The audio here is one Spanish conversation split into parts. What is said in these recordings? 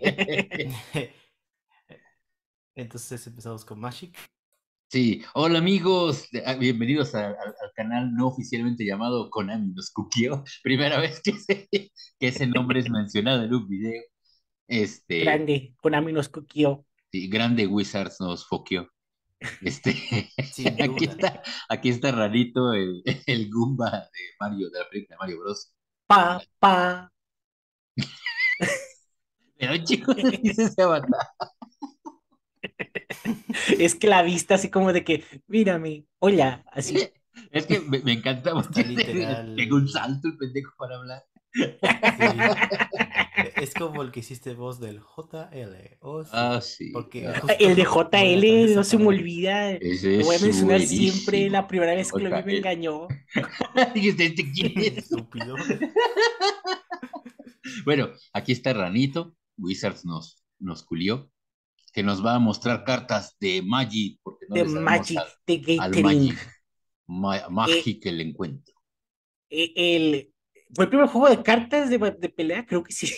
Entonces empezamos con Magic. Sí, hola amigos, ah, bienvenidos al canal no oficialmente llamado Konami nos cuqueó. Primera vez que, que ese nombre es mencionado en un video. Este, Grande, Konami nos cuqueó. Sí, grande Wizards nos foqueó. Este, aquí está, aquí está rarito el, el Goomba de Mario, de la película de Mario Bros. Pa, pa. Pero chicos, dice ese avatar. Es que la vista así como de que, mírame, hola, así. Es que me, me encanta porque literal. pega un salto el pendejo para hablar. Es como el que hiciste voz del JL. Oh, sí. Ah, sí. Porque Ah. El de JL no se me olvida. Ese Lo voy a es mencionar siempre. La primera vez que lo vi me engañó. Dijiste, ¿este quién es? Estúpido. Bueno, aquí está Ranito. Wizards nos, nos culió. Que nos va a mostrar cartas de Magic. Porque no De Magic, al- de Gathering. Magic. Ma- Magic el encuentro. Eh, El, ¿Fue el primer juego de cartas de, de pelea? Creo que sí.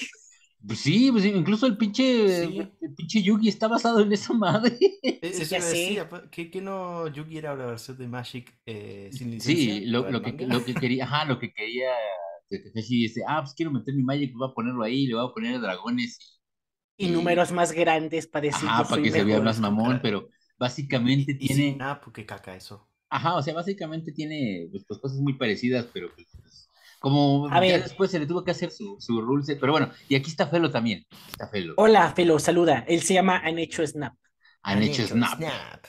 Pues sí, pues sí, incluso el pinche, Sí. el pinche Yugi está basado en esa madre. Eso ya iba a sé. decir, apa- ¿qué, qué no Yugi era una versión de Magic eh, sin licencia? Sí, lo, lo que, lo que quería, ajá, lo que quería Takeshi dice, ah, pues quiero meter mi Magic, voy a ponerlo ahí, le voy a poner dragones Y Y- números más grandes para decir Ajá, para que se vea más mamón, pero básicamente Y tiene, Apu, qué caca eso. ajá, o sea, básicamente tiene pues, pues, cosas muy parecidas, pero pues, pues, como A ya ver. después se le tuvo que hacer su, su ruleset, pero bueno, y aquí está Felo también, está Felo, Hola, Felo, saluda. Él se llama Snap. han hecho Snap, Snap.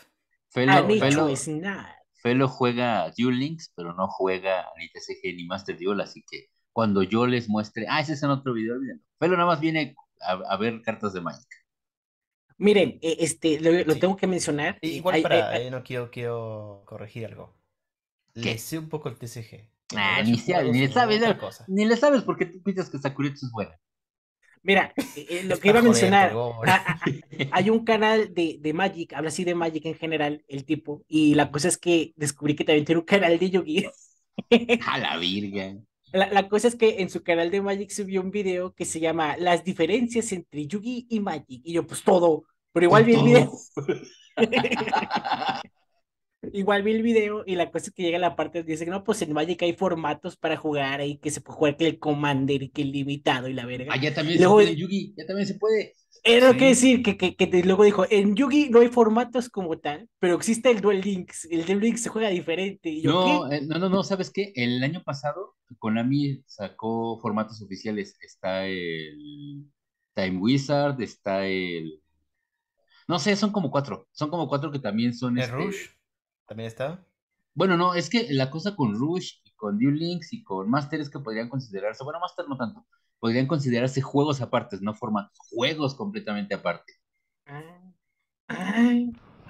Felo, Anecho Felo, Snap. Felo juega Duel Links, pero no juega ni TCG ni Master Duel, así que cuando yo les muestre, ah, ese es en otro video, olvídenlo. Felo nada más viene a, a ver cartas de Magic. Miren, eh, este, lo, lo Sí. tengo que mencionar. Igual para, hay- eh, no quiero, quiero corregir algo. ¿Qué? Le sé un poco el TCG. Ah, ni, jugado, ni le sabes, no, cosa. ni le sabes porque tú piensas que Sakuretsu es buena. Mira, eh, eh, lo Es que iba a mencionar, ah, ah, hay un canal de, de Magic, habla así de Magic en general, el tipo, y la cosa es que descubrí que también tiene un canal de Yu-Gi. A la virga. La, la cosa es que en su canal de Magic subió un video que se llama Las diferencias entre Yu-Gi y Magic, y yo pues todo, pero igual vi el video, igual vi el video, y la cosa es que llega la parte donde dice que no, pues en Magic hay formatos para jugar ahí, que se puede jugar que el Commander y que el limitado y la verga. Ah, ya también Luego- se puede Yugi, ya también se puede. Era lo Sí. que decir, que, que, que te- luego dijo, en Yugi no hay formatos como tal, pero existe el Duel Links, el Duel Links se juega diferente. Y yo, No, eh, no, no, no, ¿sabes qué? El año pasado Konami sacó formatos oficiales. Está el Time Wizard, está el... No sé, son como cuatro. Son como cuatro que también son... ¿El este, Rush? ¿También está? Bueno, no, es que la cosa con Rush y con Duel Links y con Master es que podrían considerarse, bueno, Master no tanto, podrían considerarse juegos apartes, no formatos, juegos completamente aparte. Ah, ah,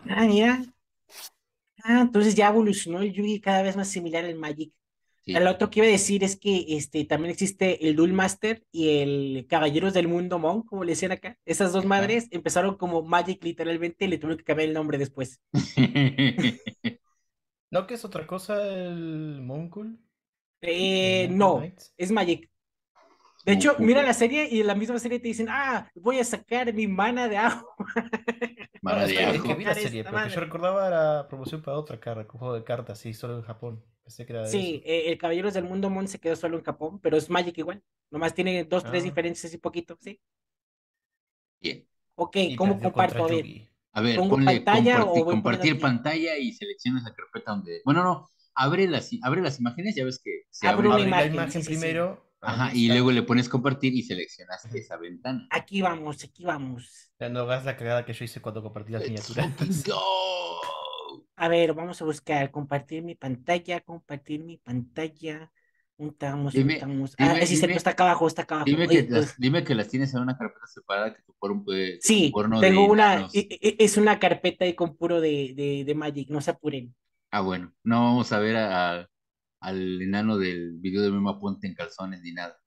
ah, mira. Ah, entonces ya evolucionó el Yugi cada vez más similar al Magic. Sí. Lo otro que iba a decir es que este, también existe el Duel Master y el Caballeros del Mundo Mon, como le decían acá. Esas dos Ajá. madres empezaron como Magic literalmente y le tuvieron que cambiar el nombre después. ¿No que es otra cosa el Monkul? Eh, ¿El no, es Magic. De hecho, mira la serie y en la misma serie te dicen, ah, voy a sacar mi mana de agua. Mana es de que, es ajo. que vi la Esta serie, pero yo recordaba la promoción para otra carta, un juego de cartas, sí, solo en Japón. Pensé que era de Sí, eh, el Caballeros del Mundo Mon se quedó solo en Japón, pero es Magic igual. Nomás tiene dos, tres Ah. diferencias y poquito, ¿sí? Bien. Ok, Y ¿cómo comparto? contra A ver, Yugi. A ver, ¿Pongo ponle pantalla comparti- o compartir pantalla y seleccionas la carpeta donde. Bueno, no, abre las, abre las imágenes, ya ves que se abre. una imagen, la imagen sí, sí, sí. Ajá, ahí y luego le pones compartir y seleccionas esa ventana. aquí vamos, aquí vamos. Ya no hagas la cagada que yo hice cuando compartí las Let's miniaturas. go. A ver, vamos a buscar compartir mi pantalla, compartir mi pantalla. Untamos, Dime- untamos. dime- ah, sí, cierto, dime- está acá abajo, está acá abajo. Dime Oye, que, las, pues, dime que las tienes en una carpeta separada que tu porno puede. sí, porno de tengo una, enanos- e- e- es una carpeta ahí con puro de, de, de Magic, no se apuren. Ah, bueno, no vamos a ver a- a- al enano del video de Memo Ponte en calzones ni nada.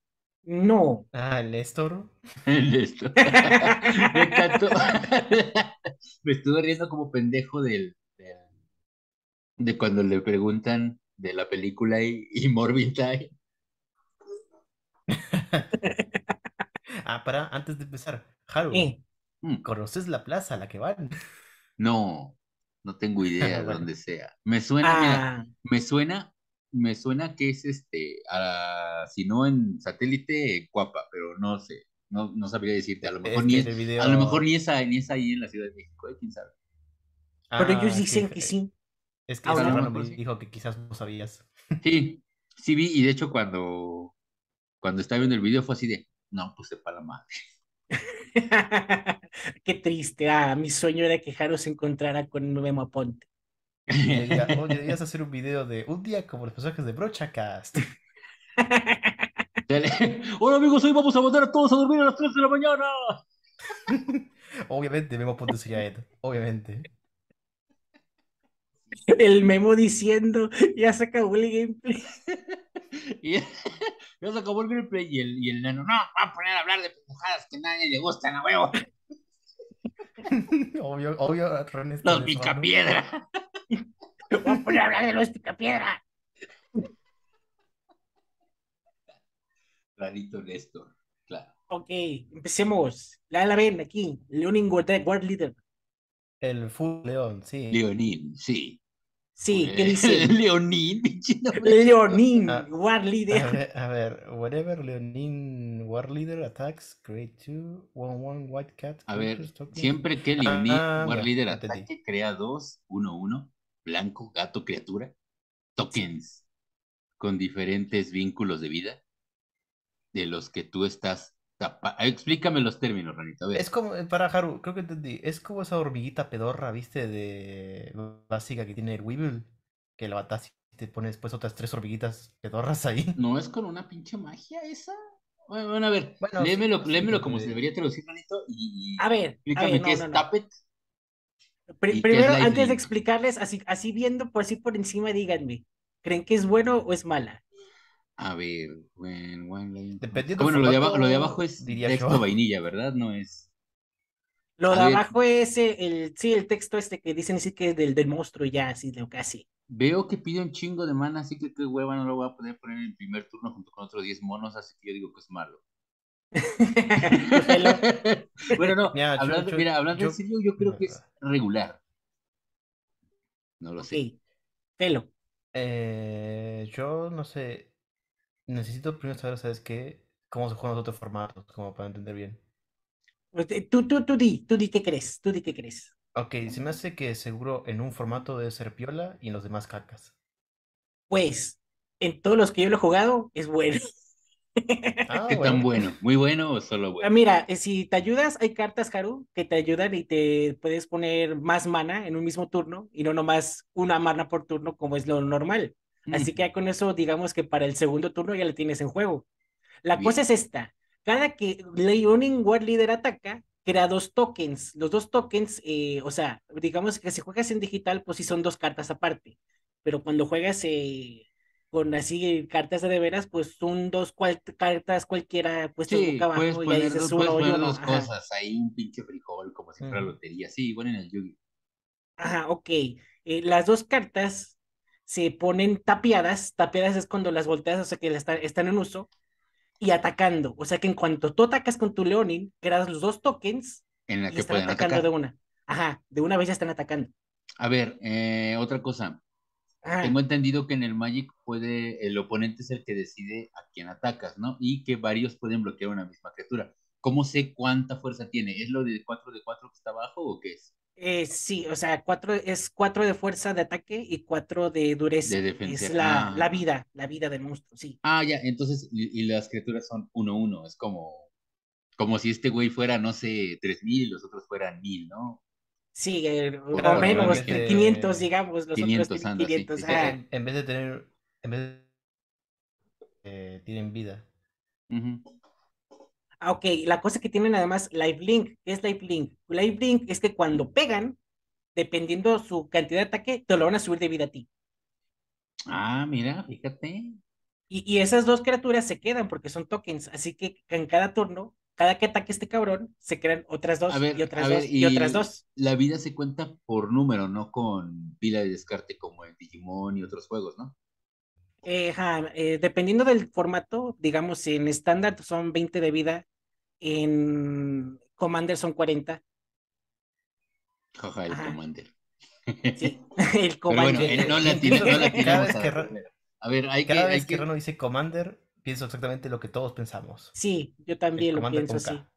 No, Ah, el Néstor. Esto. Me encantó. Me estuve riendo como pendejo del, del- de cuando le preguntan de la película y, y Morbid Time. Ah, para, antes de empezar, Haru, Eh, Mm, ¿conoces la plaza a la que van? No, no tengo idea de Bueno. dónde sea. Me suena, mira, ah, me suena, me suena que es este, si no en satélite, Cuapa, pero no sé, no, no sabría decirte. A lo mejor Es ni es, video... a lo mejor ni es, ahí- ni es ahí en la Ciudad de México, ¿eh? quién sabe. pero ellos Ah, dicen que- que sí. Es que Ah, sí. dijo que quizás no sabías. Sí, sí vi, y de hecho cuando, cuando estaba viendo el video fue así de, no, pues sepa la madre. Qué triste. Ah, mi sueño era que Haru se encontrara con Memo Aponte. Y le diga, oye, deberías hacer un video de un día como los personajes de Brochacast. Hola amigos, hoy vamos a mandar a todos a dormir a las 3 de la mañana. Obviamente, Memo Ponte sería Ed. Obviamente. El Memo diciendo, ya se acabó el gameplay. Y ya se acabó el gameplay y el, y el nano, no, va a poner a hablar de pendejadas que a nadie le gustan a huevo. obvio, obvio, Ron está Los picapiedra. Vamos a poner a hablar de los picapiedra. Clarito Néstor, claro. Ok, empecemos. La la ven aquí. Leonin Guard Guard Leader. El Full León, sí. Leonín, sí. Sí, ¿qué Eh, dice? Nombre. Leonin Ah, Guard A Leader. ver, a ver, whenever Leonin War Leader attacks, create two, one, one white cat. A ver, siempre que Leonín Ah, War Leader ataque, crea dos, uno, uno, blanco, gato, criatura, tokens con diferentes vínculos de vida de los que tú estás tapa- Ah, Explícame los términos, Ranito. A ver. Es como, para Haru, creo que entendí. Es como esa hormiguita pedorra, ¿viste? De básica que tiene el Weevil. Que la matas y te pones después otras tres hormiguitas pedorras ahí. ¿No es con una pinche magia esa? Bueno, bueno, a ver, Bueno, léemelo, sí, léemelo sí, como sí. se debería traducir, Ranito, y, y A ver, a explícame ver, qué no, es no, no. Tappet. Pri- ¿Y qué es Primero, antes de explicarles, así, así viendo por así por encima, díganme, ¿creen que es bueno o es mala? A ver, when, when line- Dependiendo Ah, bueno, lo de, abajo, lo de abajo es diría texto yo. vainilla, ¿verdad? No es. Lo de A ver. abajo es el, el- sí, el texto este que dicen así que es del, del monstruo ya, así de casi. Veo que pide un chingo de mana, así que qué hueva, no lo voy a poder poner en primer turno junto con otros 10 monos, así que yo digo que es malo. Bueno, no, Mira, hablando, yo- mira, hablando en yo- serio, yo creo que es regular. No lo sé. Ok, pelo. Eh, yo no sé. Necesito primero saber, ¿sabes qué? Cómo se juegan los otros formatos, como para entender bien. Eh, Tú, tú, tú di, tú di qué crees, tú di qué crees. Ok, se me hace que seguro en un formato debe ser piola y en los demás cacas. Pues, en todos los que yo lo he jugado, es bueno. Ah, ¿Qué tan bueno? ¿Muy bueno o solo Ah, bueno? Mira, eh, si te ayudas, hay cartas, Haru, que te ayudan y te puedes poner más mana en un mismo turno y no nomás una mana por turno como es lo normal. Así Mm, que ya con eso, digamos que para el segundo turno ya lo tienes en juego. La cosa es esta. Cada que Leonin War Leader ataca, crea dos tokens. Los dos tokens, eh, o sea, digamos que si juegas en digital, pues sí son dos cartas aparte. Pero cuando juegas eh, con así cartas de veras, pues son dos cual- cartas cualquiera puestas Sí, boca puedes abajo y ya poner, dices dos, puedes uno y poner dos Ajá. cosas, ahí un pinche frijol, como si fuera Ujú. lotería. Sí, igual en el Yugi. Ajá, ok. Eh, las dos cartas se ponen tapiadas. Tapiadas es cuando las volteas, o sea que la está- están en uso y atacando. O sea que en cuanto tú atacas con tu Leonin, creas los dos tokens En la y que están pueden atacando atacar. de una. Ajá, de una vez ya están atacando. A ver, eh, otra cosa. Tengo entendido que en el Magic puede, el oponente es el que decide a quién atacas, ¿no? Y que varios pueden bloquear una misma criatura. ¿Cómo sé cuánta fuerza tiene? ¿Es lo de 4 de 4 que está abajo o qué es? Eh, sí, o sea, cuatro, es cuatro de fuerza de ataque y cuatro de dureza. De defensa. Es la, la Ah. vida, la vida del monstruo, sí. Ah, ya, entonces, y, y las criaturas son 1-1, es como, como si este güey fuera, no sé, 3000 y los otros fueran 1000, ¿no? Sí, eh, Por o menos, normalmente- 500, digamos, los 500, otros tienen anda, sí, 500. sí, sí. ajá. En, en vez de tener. En vez de. eh, tienen vida. Ah, ok, la cosa que tienen además Lifelink, ¿qué es Lifelink? Lifelink es que cuando pegan, dependiendo su cantidad de ataque, te lo van a subir de vida a ti. Ah, mira, fíjate. Y, y esas dos criaturas se quedan porque son tokens, así que en cada turno, cada que ataque este cabrón, se crean otras dos ver, y otras dos ver, y, otras dos. La vida se cuenta por número, no con pila de descarte como en Digimon y otros juegos, ¿no? Eh, eh, dependiendo del formato, digamos en estándar son 20 de vida En Commander son 40. Jaja, el Ajá. Commander. Sí, el Pero bueno, Commander. eh, no la tiene- no la que tiramos a que ver, hay que, Cada hay vez que que- Rano dice Commander, pienso exactamente lo que todos pensamos. Sí, yo también lo pienso así.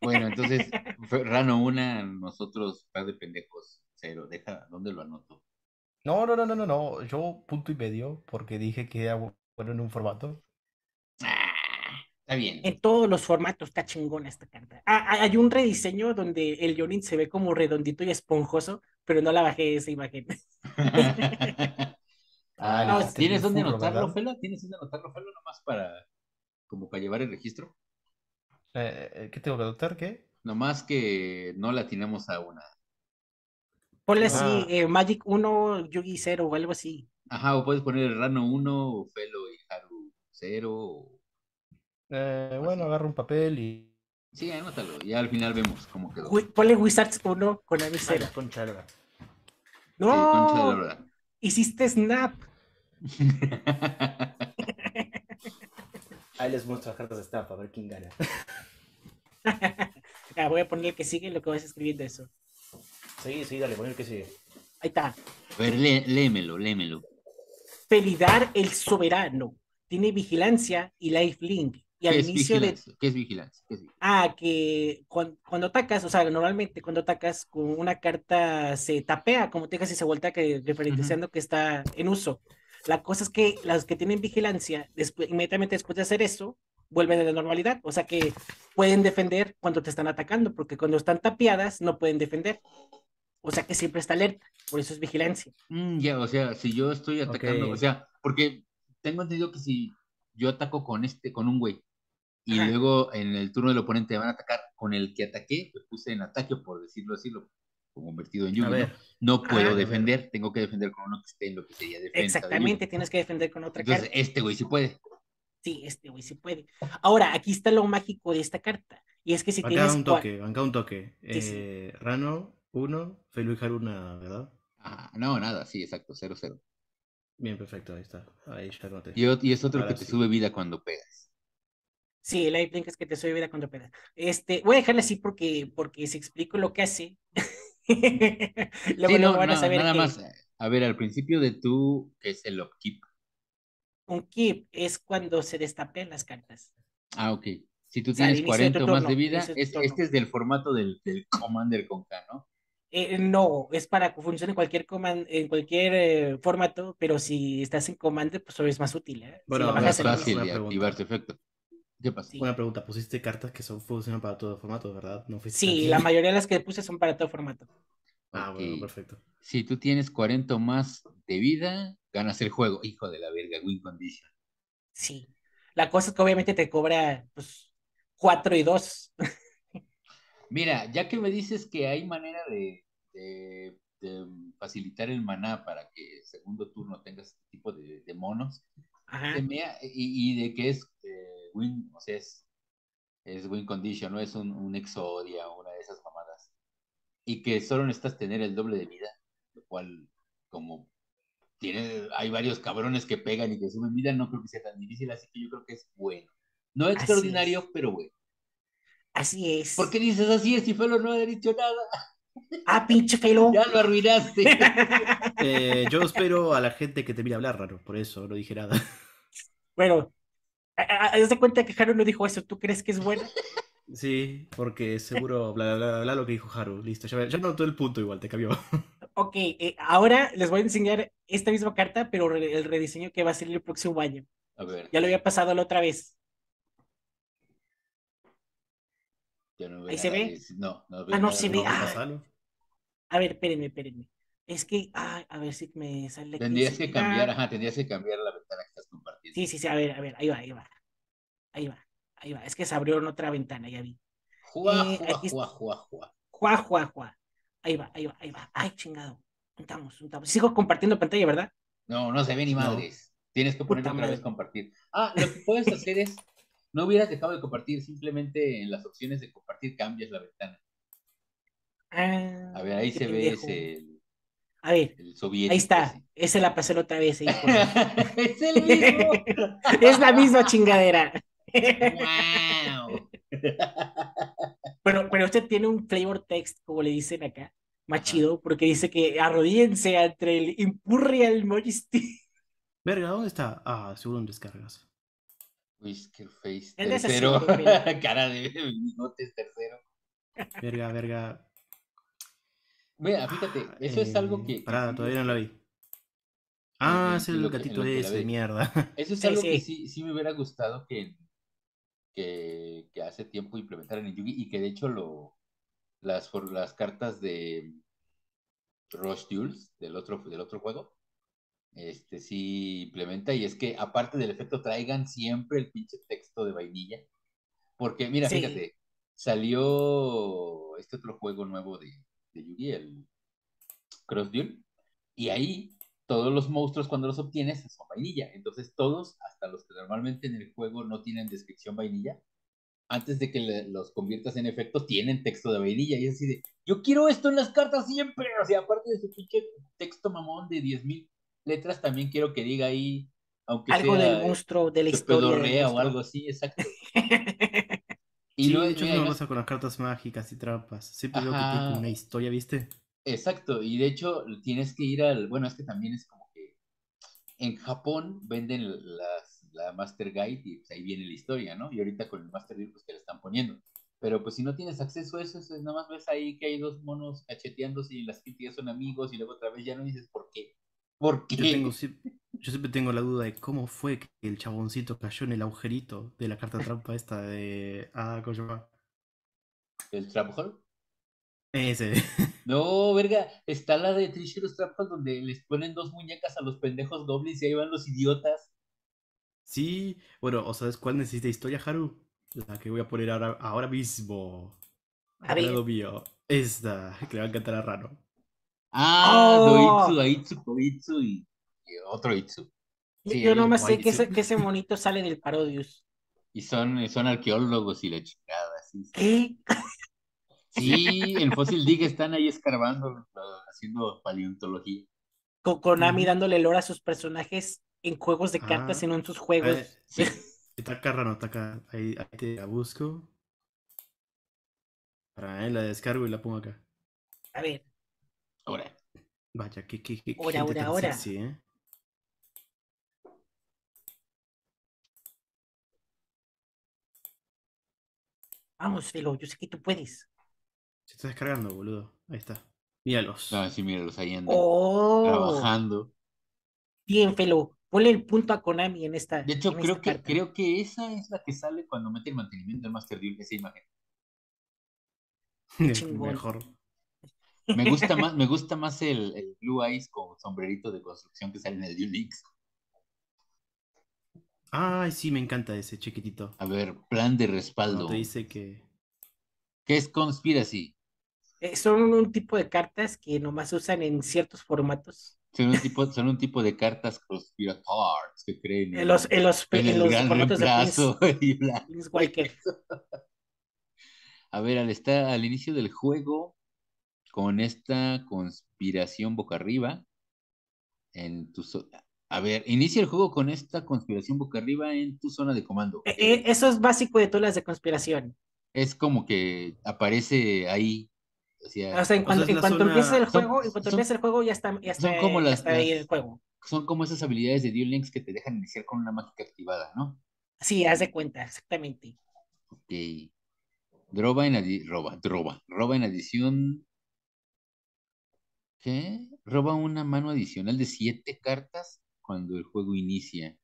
Bueno, entonces, Rano una, nosotros, par de pendejos, cero. Deja, ¿dónde lo anoto? No, no, no, no, no, no. Yo punto y medio porque dije que era bu- bueno en un formato. Ah, está bien. En todos los formatos está chingona esta carta. Ah, ah, hay un rediseño donde el Yonin se ve como redondito y esponjoso, pero no la bajé esa imagen. Ah, No, ¿tienes dónde anotarlo. Fela? ¿Tienes dónde anotarlo, Fela? Nomás para, como para llevar el registro. Eh, eh, ¿qué tengo que adoptar? ¿Qué? Nomás que no la atinamos a una. Ponle así, Ah. eh, Magic 1, Yugi 0 o algo así. Ajá, o puedes poner Rano 1, o Felo y Haru 0. o- Eh, bueno, agarro un papel y. Sí, anótalo. Y al final vemos cómo quedó. Ponle Wizards 1 con Ay, 0. la concha de la- Sí, concha de ¡No! la lora. Hiciste Snap. Ahí les muestro las cartas de Snap a ver quién gana. Ah, voy a poner el que sigue lo que vas escribiendo eso. Sí, sí, dale, poner que sigue. Ahí está. A ver, lé- léemelo, léemelo. Felidar el soberano. Tiene vigilancia y lifelink. Y al ¿Qué es inicio de? ¿Qué es vigilancia? ¿Qué es vigilancia? Ah, que cuando, cuando atacas, o sea, normalmente cuando atacas con una carta se tapea, como te digas, y se vuelta que referenciando que está en uso. La cosa es que las que tienen vigilancia, después, inmediatamente después de hacer eso, vuelven a la normalidad. O sea que pueden defender cuando te están atacando, porque cuando están tapiadas no pueden defender. O sea que siempre está alerta, por eso es vigilancia. Mm, ya, o sea, si yo estoy atacando, Ok. o sea, porque tengo entendido que si yo ataco con este, con un güey, y Ajá. luego en el turno del oponente me van a atacar con el que ataqué, que puse en ataque, por decirlo así, lo convertido en A Yugi, ¿no? No puedo Ah. defender, tengo que defender con uno que esté en lo que sería defensa. de Exactamente, tienes que defender con otra Entonces, carta. este güey sí puede. Sí, este güey sí puede. Ahora, aquí está lo mágico de esta carta. Y es que si acá tienes un toque, acá un toque. Sí, sí. Eh, Rano, 1, Felu y Haru, una, ¿verdad? Ah, no, nada, sí, exacto, 0-0. Bien, perfecto, ahí está. Ahí ya noté. Y, y es otro Ahora que te sí. sube vida cuando pegas. Sí, el lifelink es que te sube vida cuando pegas. Este, voy a dejarle así porque, porque si explico lo que hace, luego, Sí, luego no, van a no, saber nada que más. A ver, al principio de tú, que es el upkeep. un keep es cuando se destapean las cartas. Ah, ok. Si tú O sea, al tienes inicio de 40 tu o más de vida, tu es- este es del formato del, del Commander con K, ¿no? Eh, no, es para que funcione en cualquier command, en cualquier eh, formato, pero si estás en Commander, pues solo es más útil. ¿eh? Si Bueno, Más el- fácil de activar su efecto. ¿Qué pasa? Sí. Una pregunta, pusiste cartas que son funcionan para todo formato, ¿verdad? No Sí, la mayoría de las que puse son para todo formato. Ah, bueno, perfecto. Si tú tienes 40 o más de vida, ganas el juego. Hijo de la verga, win condition. Sí. La cosa es que obviamente te cobra pues 4 y 2. Mira, ya que me dices que hay manera de, de- de facilitar el maná para que segundo turno tengas este tipo de, de monos, Ajá. se me ha- y, y de que es eh, win, o sea, es, es win condition, no es un, un exodia o una de esas mamadas. Y que solo necesitas tener el doble de vida, lo cual, como tiene, hay varios cabrones que pegan y que suben vida, no creo que sea tan difícil, así que yo creo que es bueno. No extraordinario, es. pero bueno. Así es. ¿Por qué dices así? Si Felo no ha dicho nada, Ah, pinche felo. ya lo arruinaste. Eh, yo espero a la gente que te mire hablar raro, por eso no dije nada. bueno, haz de cuenta que Haru no dijo eso. ¿Tú crees que es bueno? Sí, porque seguro bla bla bla, bla lo que dijo Haru. Listo, ya, ya notó el punto igual, te cambió. Ok, eh, ahora les voy a enseñar esta misma carta, pero re- el rediseño que va a salir el próximo año. A ver, Ya lo había pasado la otra vez. yo no veo ¿Ahí se ve? No, no veo Ah, no nada se ve. Ah. A ver, espérenme, espérenme. Es que, ah, a ver si me sale Tendrías que enseguida. cambiar, ajá, tendrías que cambiar la ventana que. Sí, sí, sí, a ver, a ver, ahí va, ahí va. Ahí va, ahí va. Es que se abrió en otra ventana, ya vi. Juá, Eh, juá, juá, juá, juá. Juá. Ahí va, ahí va, ahí va. Ay, chingado. Juntamos, juntamos. Sigo compartiendo pantalla, ¿verdad? No, no se ve ni No. madres. Tienes que poner Puta otra madre. vez compartir. Ah, lo que puedes hacer es, no hubieras dejado de compartir, simplemente en las opciones de compartir cambias la ventana. Ah, A ver, ahí se ve ese, A ver, el soviético. ahí está. ese. Ese la pasé la otra vez. ahí es el mismo. es la misma chingadera. wow. Pero, pero este tiene un flavor text, como le dicen acá, más chido, porque dice que arrodíense entre el Imperial Majesty. Verga, ¿dónde está? Ah, seguro en descargas. Whisker Face tercero. Cara de bigotes tercero. Verga, verga. Mira, fíjate, eso es algo Eh, que. Pará, todavía no la vi. Ah, es el lo que- en gatito ese, mierda. Eso es Sí, algo que sí. sí, me hubiera gustado que, que, que hace tiempo implementaran en Yugi y que de hecho lo, las, las cartas de Rush Duels del otro, del otro juego, este sí implementa y es que aparte del efecto traigan siempre el pinche texto de vainilla. Porque mira, Sí. fíjate, salió este otro juego nuevo de, de Yugi, el Cross Duel, y ahí todos los monstruos cuando los obtienes son vainilla. Entonces todos, hasta los que normalmente en el juego no tienen descripción vainilla, antes de que le- los conviertas en efecto, tienen texto de vainilla. Y es así de, yo quiero esto en las cartas siempre. O sea, aparte de su pinche texto mamón de 10.000 letras, también quiero que diga ahí, aunque Algo sea del monstruo, de la historia. del o algo así, exacto. Y sí, luego, de hecho, mira, pasa con las cartas mágicas y trampas. Siempre veo que tiene una historia, ¿viste? Exacto, y de hecho tienes que ir al, bueno, es que también es como que en Japón venden las, la Master Guide y pues ahí viene la historia, ¿no? Y ahorita con el Master Guide pues que le están poniendo. Pero pues si no tienes acceso a eso, es, nada más ves ahí que hay dos monos cacheteándose y las que son amigos y luego otra vez ya no dices por qué. ¿Por qué? Yo, tengo, sie- yo siempre tengo la duda de cómo fue que el chaboncito cayó en el agujerito de la carta trampa esta de... Ah, ¿cómo se llama? ¿El Trap Hole? Ese. No, verga, está la de Treacherous Trap Hole donde les ponen dos muñecas a los pendejos goblins y ahí van los idiotas. Sí, bueno, ¿o sabes cuál necesita historia, Haru? La que voy a poner ahora, ahora mismo. A ver. lado mío. Esta, que le va a encantar a Rano. Ah, Oh. Doitsu, Aitsu, Koitsu y, y otro Itsu. Sí, Yo nomás como sé que ese, que ese monito sale del Parodius. Y son, son arqueólogos y la chingada, sí. sí. ¿Qué? Sí, en Fossil Dig están ahí escarbando, haciendo paleontología. Con Konami dándole lore a sus personajes en juegos de cartas Ah. en sus juegos. Eh, Sí, Está acá, Rano, está acá. Ahí, ahí te la busco. Para eh, la descargo y la pongo acá. A ver, ahora. Vaya, qué, qué, qué Ahora, gente ahora, tan ahora. sexy, ¿eh? vamos, Felo, yo sé que tú puedes. Se está descargando, boludo. Ahí está. Míralos. No, sí, míralos ahí andan Oh, trabajando. bien, Felo. Ponle el punto a Konami en esta. De hecho, creo que, carta. creo que esa es la que sale cuando mete el mantenimiento del Master Duel, esa imagen. chingón. Mejor. Me gusta más, me gusta más el, el Blue Eyes con sombrerito de construcción que sale en el Links. Ay, sí, me encanta ese chiquitito. A ver, plan de respaldo. te dice que. ¿Qué es Conspiracy? Eh, son un tipo de cartas que nomás se usan en ciertos formatos. Son un tipo, son un tipo de cartas conspiratorias que creen En los, en los, en en el los gran formatos de reemplazo Prince, y Walker. A ver, al estar al inicio del juego, con esta conspiración boca arriba, en tu zo- a ver, inicia el juego con esta conspiración boca arriba en tu zona de comando. Eh, eh, eso es básico de todas las de conspiración. Es como que aparece ahí. O sea, O sea, en O cuanto, sea, en cuanto zona- empieza el son- juego, en cuanto son- empieza el juego ya está, ya está, son como ya las- está ahí las- el juego. son como esas habilidades de Duel Links que te dejan iniciar con una mágica activada, ¿no? Sí, haz de cuenta, exactamente. Ok. Droba en adi- roba, droba, roba en adición. ¿Qué? Roba una mano adicional de siete cartas cuando el juego inicia.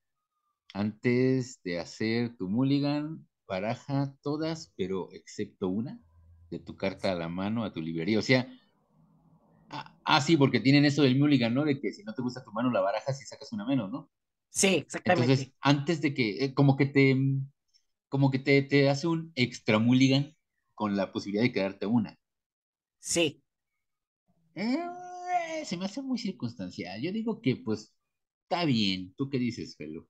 Antes de hacer tu mulligan, baraja todas, pero excepto una, de tu carta a la mano a tu librería. O sea, ah, ah, sí, porque tienen eso del mulligan, ¿no? De que si no te gusta tu mano, la barajas y sacas una menos, ¿no? Sí, exactamente. Entonces, antes de que, eh, como que te, como que te, te hace un extra mulligan con la posibilidad de quedarte una. sí. Eh, se me hace muy circunstancial. Yo digo que, pues, está bien. ¿Tú qué dices, Felo?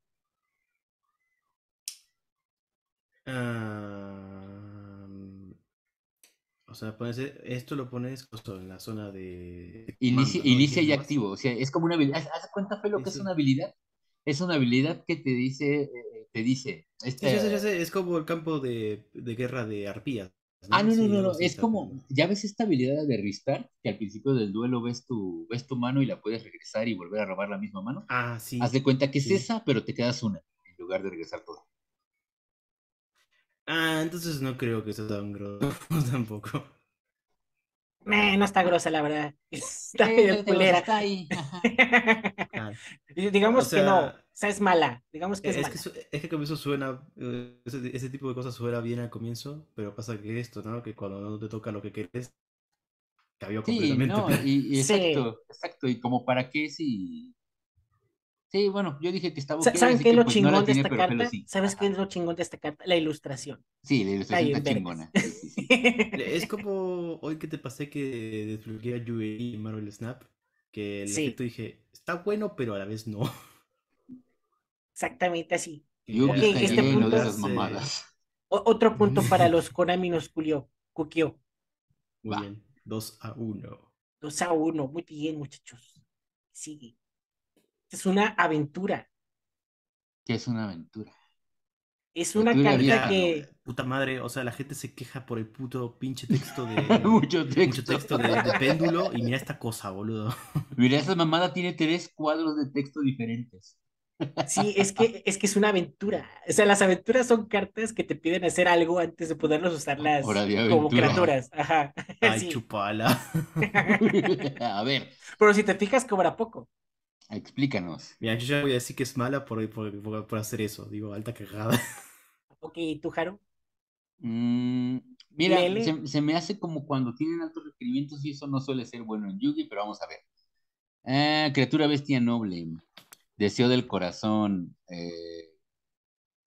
Ah, o sea, pones, esto lo pones justo en la zona de. Inicia, mando, ¿no? inicia y activo. O sea, es como una habilidad. ¿Haz cuenta, Felo, que es una habilidad? Es una habilidad que te dice, eh, te dice. Este, es como el campo de, de guerra de arpías. Ah, no, no, no, no, es como, ya ves esta habilidad de restart, que al principio del duelo ves tu, ves tu mano y la puedes regresar y volver a robar la misma mano. Ah, sí. Haz de cuenta que es sí. esa, pero te quedas una, en lugar de regresar toda. Ah, entonces no creo que sea tan grosso tampoco. Meh, no está grosa, la verdad. Está medio culera. está ahí. Ah, Digamos O que no, o sea, es mala. Digamos que es, es, mala. que, es que como eso suena, eh, ese, ese tipo de cosas suena bien al comienzo, pero pasa que esto, ¿no? Que cuando no te toca lo que querés, cambió Sí, completamente. no, y, y Sí. exacto, exacto, y como para qué si... Sí, bueno, yo dije que estaba Sa- ok, ¿Saben así qué es lo pues no chingón de esta carta? sí. ¿Sabes qué es lo chingón de esta carta? La ilustración. Sí, la ilustración está vergas. chingona. Sí, sí, sí. Es como hoy que te pasé que desbloqueé a Yui en Marvel Snap, que el Sí. efecto dije, está bueno, pero a la vez no. Exactamente así. Yugi Ok, está este lleno punto de esas es, eh, mamadas. O- otro punto para los Konami nos culió. Cuquió. Muy Va. bien, 2 a 1. 2 a 1. Muy bien, muchachos. Sigue. Es una aventura. Que es una aventura. Es una carta que. Puta madre, o sea, la gente se queja por el puto pinche texto de... Mucho texto. Mucho texto de, de péndulo y mira esta cosa, boludo. Mira, esa mamada tiene tres cuadros de texto diferentes. Sí, es que, es que es una aventura. O sea, las aventuras son cartas que te piden hacer algo antes de poderlos usarlas de como criaturas. Ajá. Ay, Sí. chupala. A ver, Pero si te fijas, cobra poco. explícanos. Mira, yo ya voy a decir que es mala por, por, por- por hacer eso. Digo, alta cagada. Ok, ¿tú, Jaro? Mm, mira, se, se me hace como cuando tienen altos requerimientos y eso no suele ser bueno en Yugi, pero vamos a ver. Ah, criatura bestia noble. Deseo del corazón. eh,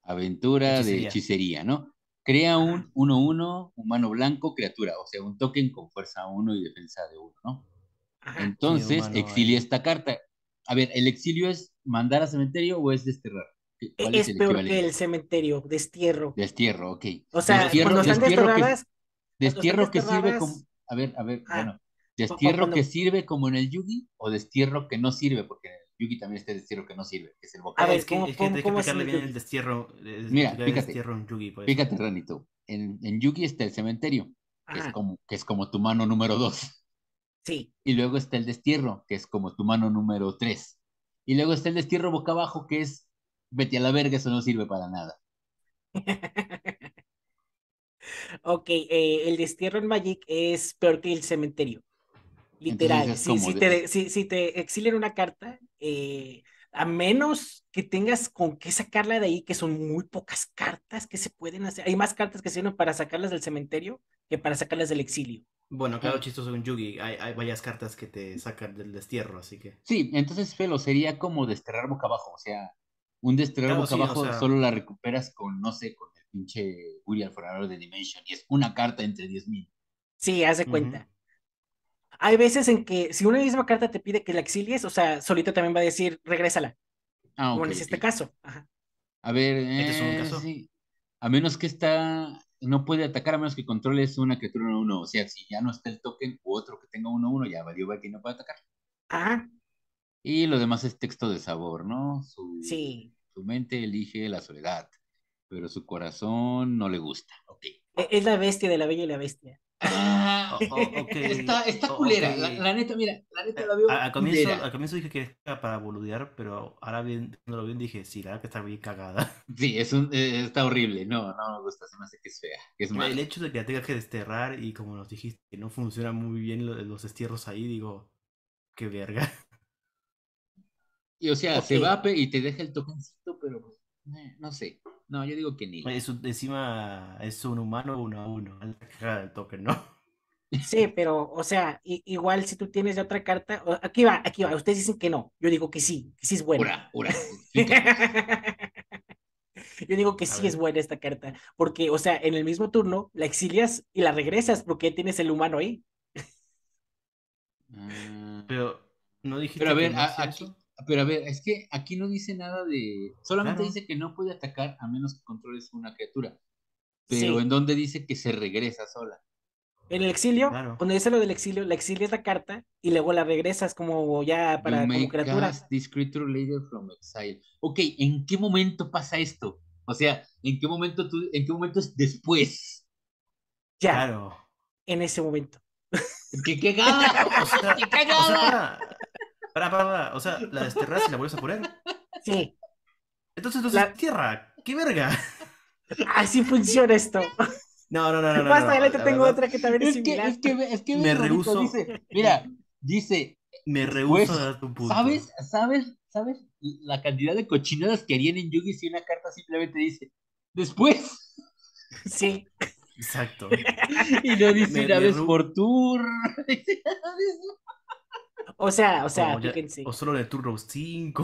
aventura de Hechicería. ¿no? Crea un 1-1 humano blanco criatura, o sea, un token con fuerza 1 y defensa de 1, ¿no? Ajá. Entonces, humano exilia esta carta. A ver, ¿el exilio es mandar a cementerio o es desterrar? ¿Qué- E- ¿Cuál Es, el peor que el cementerio, destierro. Destierro, ok. O sea, Destierro- cuando están destierro que- desterradas, Destierro que sirve como. A ver, a ver, Ah, bueno. Destierro cuando- que sirve como en el Yugi o destierro que no sirve, porque en el Yugi también está el destierro que no sirve, que es el A vocablo. ver, es que, ¿cómo- es que cómo- hay que el bien Yugi? el destierro. Mira, el fíjate. destierro en Yugi, por eso. Fíjate, Ranito, en, en Yugi está el cementerio, que es, como, que es como tu mano número 2. sí. Y luego está el destierro, que es como tu mano número 3. Y luego está el destierro boca abajo, que es vete a la verga, eso no sirve para nada. Ok, eh, el destierro en Magic es peor que el cementerio. Literal. Si, si te, si, si te exilian una carta, eh, a menos que tengas con qué sacarla de ahí, que son muy pocas cartas que se pueden hacer. Hay más cartas que sirven para sacarlas del cementerio que para sacarlas del exilio. Bueno, claro, chistoso en Yugi. Hay, hay varias cartas que te sacan del destierro, así que. Sí, entonces, Felo, sería como desterrar boca abajo, o sea, un desterrar Claro, boca sí, o abajo sea- solo la recuperas con, no sé, con el pinche Uri al Forador de Dimension, y es una carta entre 10.000. Sí, haz de Ujú. cuenta. Hay veces en que si una misma carta te pide que la exilies, o sea, solito también va a decir, regrésala, Ah, como ok, en este caso. Ajá. A ver, Este es un eh, caso. sí. A menos que está, no puede atacar a menos que controles una criatura 1-1, o sea, si ya no está el token u otro que tenga 1-1, ya valió que no puede atacar. Ajá, Y lo demás es texto de sabor, ¿no? Su, sí. su mente elige la soledad, pero su corazón no le gusta. Ok. E- Es la bestia de la bella y la bestia. Ah, Oh. Está, está Oh, culera. La, la neta, mira, la neta la veo Al comienzo, al comienzo dije que era para boludear, pero ahora bien, no lo bien dije, sí, la verdad que está bien cagada. Sí, es un, eh, está horrible. No, no me gusta. Se me hace que es fea, que es mala. El hecho de que la tengas que desterrar y como nos dijiste, que no funcionan muy bien lo- los destierros ahí, digo, qué verga. Y o sea, se va y te deja el tokencito, pero eh, no sé. No, yo digo que ni. Es un- encima es un humano uno a uno, alta cagada el token, ¿no? Sí, pero, o sea, igual si tú tienes otra carta, aquí va, aquí va, ustedes dicen que no, yo digo que sí, que sí es buena. Ura, ura. Yo digo que A sí es buena esta carta, porque, o sea, en el mismo turno la exilias y la regresas porque ya tienes el humano ahí. Ah, Pero no dijiste Pero a que ver, no a- hacía aquí, eso? Pero a ver, es que aquí no dice nada de. Solamente Claro. dice que no puede atacar a menos que controles una criatura. Pero Sí. en donde dice que se regresa sola. En el exilio, Claro. cuando dice lo del exilio, la exilias la carta y luego la regresas como ya para You como criatura. this creature later from exile. Ok, ¿en qué momento pasa esto? O sea, ¿en qué momento tú, en qué momento es después? Ya, Claro. en ese momento. ¡Qué cagada! ¡Qué o sea, cagada! Para, para, para, para. O sea, la desterras y la vuelves a poner. Sí, Entonces no La- tierra. ¡Qué verga! así funciona esto. No, no, no, no. Más no, adelante la tengo verdad, otra que también es Es que, es que, es que Me. Dice, mira, dice, Me Después, rehuso a dar tu punto. ¿sabes? ¿Sabes? ¿Sabes? La cantidad de cochinadas que harían en Yugi si una carta simplemente dice, después. Sí, Exacto. Y no dice Me- una me vez por tour. o sea, o sea, ya- fíjense. O solo en el turno 5.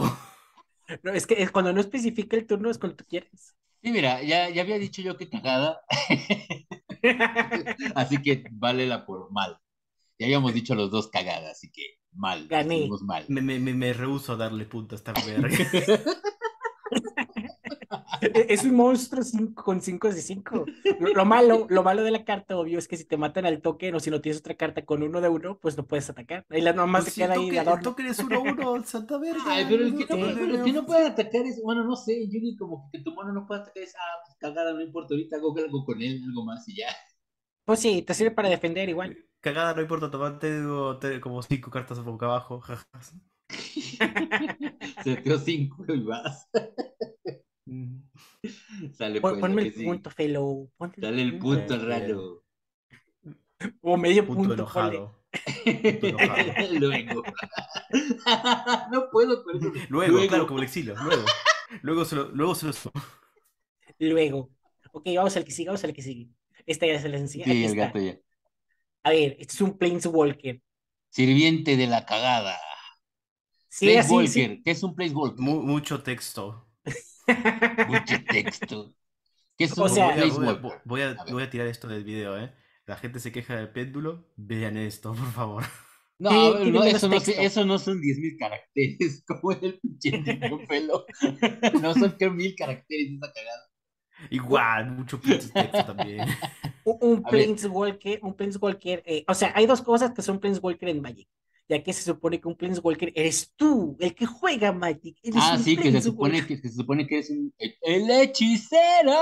No, es que es cuando no especifica el turno es cuando tú quieres. Sí, mira, ya, ya había dicho yo que cagada, así que vale la por mal. Ya habíamos dicho los dos cagadas, así que mal. Gané. mal. Me, me, me, me rehuso a darle punto a esta verga. Es un monstruo cinco- con 5 de 5. Lo, lo malo, lo malo de la carta, obvio, es que si te matan al token o si no tienes otra carta con uno de uno, pues no puedes atacar. Ahí la nomás Pues se si queda ahí toque- de el token es 1-1, santa verga. Ay, pero el que no, Sí. pero el que no puede atacar es, bueno, no sé, Yugi como que tu mono no puede atacar es, ah, pues cagada, no importa, ahorita hago algo con él, algo más y ya. Pues sí, te sirve para defender igual. Cagada, no importa, tomate como 5 cartas boca abajo. Se dio cinco y vas. Sale Pon- pues, ponme el sí. punto, ponle Dale el punto Eh, raro. O medio Punto punto, ponle. enojado. Punto enojado. Luego. no puedo con eso. Luego, claro, como el exilio. Luego. Luego se lo, luego se lo Luego. Ok, vamos al que sigue, vamos al que sigue. Esta ya se la sencilla. Sí, Aquí el está. gato ya. A ver, este es un Planeswalker. Sirviente de la cagada. Sí, así, Placewalker. sí. ¿Qué es un Placewalker? Mu- mucho texto. Mucho texto. ¿Qué es O un sea- voy, a, voy, a, Placewalker? voy a- A ver. voy a tirar esto del video, ¿eh? La gente se queja del péndulo. Vean esto, por favor. No, Sí, no, eso, no, eso no son 10.000 caracteres, como el pinche pelo. No son que mil caracteres esa cagada. Igual, mucho pinche texto también. Un, un. Planeswalker, un Planeswalker, eh, o sea, hay dos cosas que son Planeswalker en Magic, ya que se supone que un Planeswalker eres tú, el que juega Magic. eres Ah, sí, que se supone que, que se supone que eres un, el, el hechicero.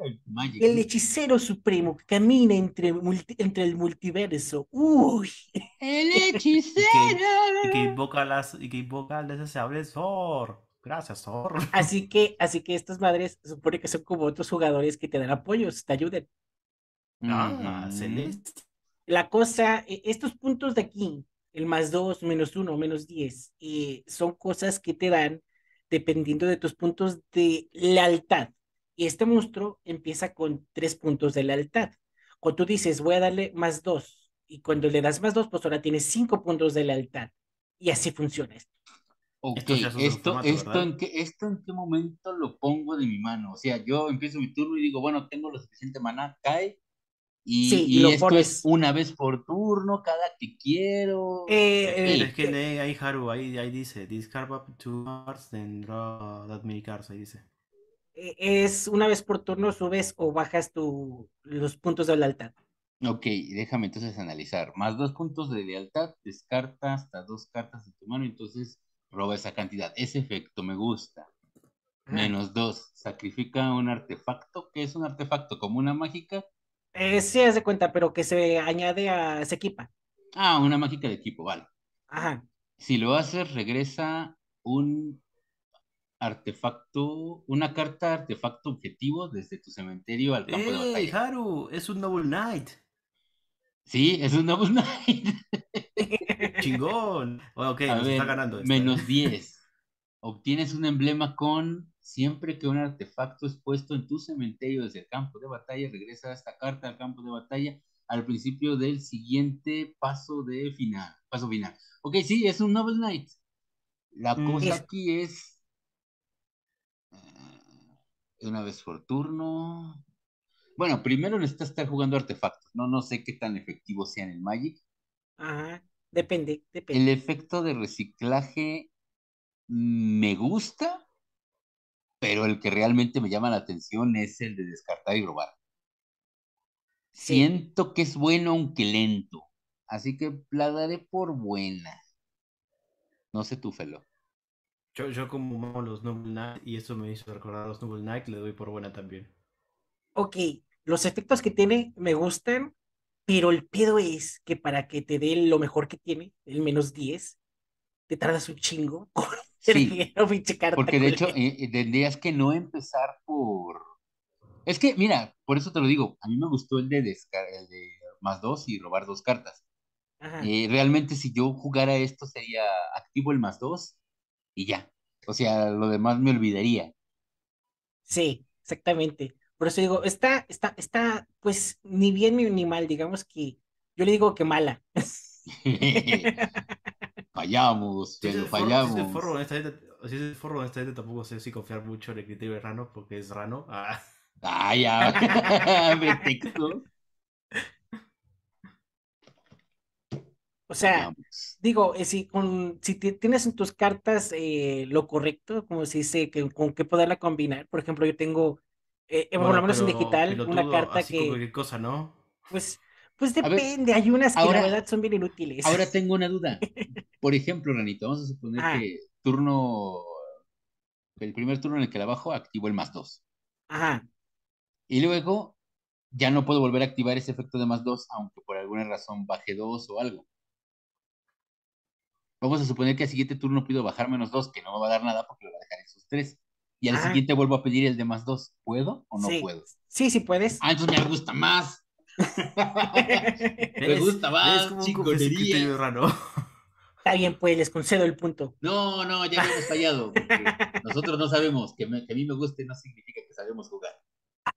El Magic. El hechicero supremo que camina entre, multi- entre el multiverso. Uy, El hechicero. Y que invoca las. Y que invoca al deseable Thor. Gracias, Thor. así que, así que estas madres se supone que son como otros jugadores que te dan apoyos, te ayudan. Ah, Ujú. celeste. La cosa, eh, estos puntos de aquí, el más 2, menos 1, menos 10, eh, son cosas que te dan dependiendo de tus puntos de lealtad. Y este monstruo empieza con 3 puntos de lealtad. Cuando tú dices, voy a darle más 2, y cuando le das más 2, pues ahora tienes 5 puntos de lealtad. Y así funciona esto. Ok, Esto esto, formato, esto, en qué, ¿esto en qué momento lo pongo de mi mano? O sea, yo empiezo mi turno y digo, bueno, tengo lo suficiente maná, cae. Y, Sí, y lo esto pones. es una vez por turno, cada que quiero. Eh, Eh, eh, es que lee ahí Haru, ahí, ahí dice, discard up two cards, then draw that many cards, ahí dice. eh, es una vez por turno, subes o bajas tu, los puntos de lealtad. Ok, déjame entonces analizar. Más dos puntos de lealtad, descarta hasta dos cartas de tu mano, entonces roba esa cantidad. Ese efecto me gusta. Menos dos, sacrifica un artefacto. ¿Qué es un artefacto? ¿Como una mágica? Eh, sí, haz de cuenta, pero que se añade a, se equipa. Ah, una mágica de equipo, vale. Ajá. Si lo haces, regresa un artefacto, una carta artefacto objetivo desde tu cementerio al campo de ¡Ey, batalla. Haru! Es un Noble Knight. Sí, es un Noble Knight. ¡Chingón! Bueno, ok, A nos ver, está ganando menos 10. Obtienes un emblema con siempre que un artefacto es puesto en tu cementerio desde el campo de batalla, regresa esta carta al campo de batalla al principio del siguiente paso de final, paso final. Ok, sí, es un Noble Knight. La Mm. cosa Es- aquí es eh, una vez por turno. Bueno, primero necesitas estar jugando artefactos. No, no sé qué tan efectivos sean en Magic. Ajá. Depende, depende. El efecto de reciclaje me gusta, pero el que realmente me llama la atención es el de descartar y robar. Sí. Siento que es bueno aunque lento, así que la daré por buena. No sé tú, Felo. Yo, yo como amo los Noble Knight y eso me hizo recordar a los Noble Knight, le doy por buena también. Ok, los efectos que tiene me gustan, pero el pedo es que para que te dé lo mejor que tiene, el menos 10, te tardas un chingo. Sí, porque de hecho eh, eh, tendrías que no empezar por... Es que, mira, por eso te lo digo, a mí me gustó el de, desca- el de más dos y robar dos cartas. Eh, realmente si yo jugara esto sería activo el más dos y ya. O sea, lo demás me olvidaría. Sí, exactamente. Por eso digo, está, está, está, pues, ni bien ni, ni mal, digamos que yo le digo que mala. Fallamos, Si pero el forro, si es el fallamos. forro, honestamente, si es el forro, honestamente tampoco sé si confiar mucho en el criterio de Rano, porque es Rano. Ah, Ah, ya. Pretexto. O sea, Vamos. digo, eh, si, con, si ti- tienes en tus cartas eh, lo correcto, como se dice, que, con qué poderla combinar. Por ejemplo, yo tengo, eh, por lo menos en digital, una carta así que, cualquier cosa, ¿no? pues, pues ver, depende. Hay unas que ahora- la verdad son bien inútiles. Ahora tengo una duda. Por ejemplo, Ranito, vamos a suponer Ah. que turno, el primer turno en el que la bajo, activo el más dos. Ajá. Y luego ya no puedo volver a activar ese efecto de más dos, aunque por alguna razón baje dos o algo. Vamos a suponer que al siguiente turno pido bajar menos dos, que no me va a dar nada porque lo va a dejar en sus tres. Y al Ajá. siguiente vuelvo a pedir el de más dos. ¿Puedo o no sí. puedo? Sí, sí puedes. Ah, entonces me gusta más. me gusta más, ¿Ves cómo confías en el criterio de chingonería. Rano? Está bien, pues les concedo el punto. No, no, ya habíamos fallado. nosotros no sabemos. Que, me- que a mí me guste no significa que sabemos jugar.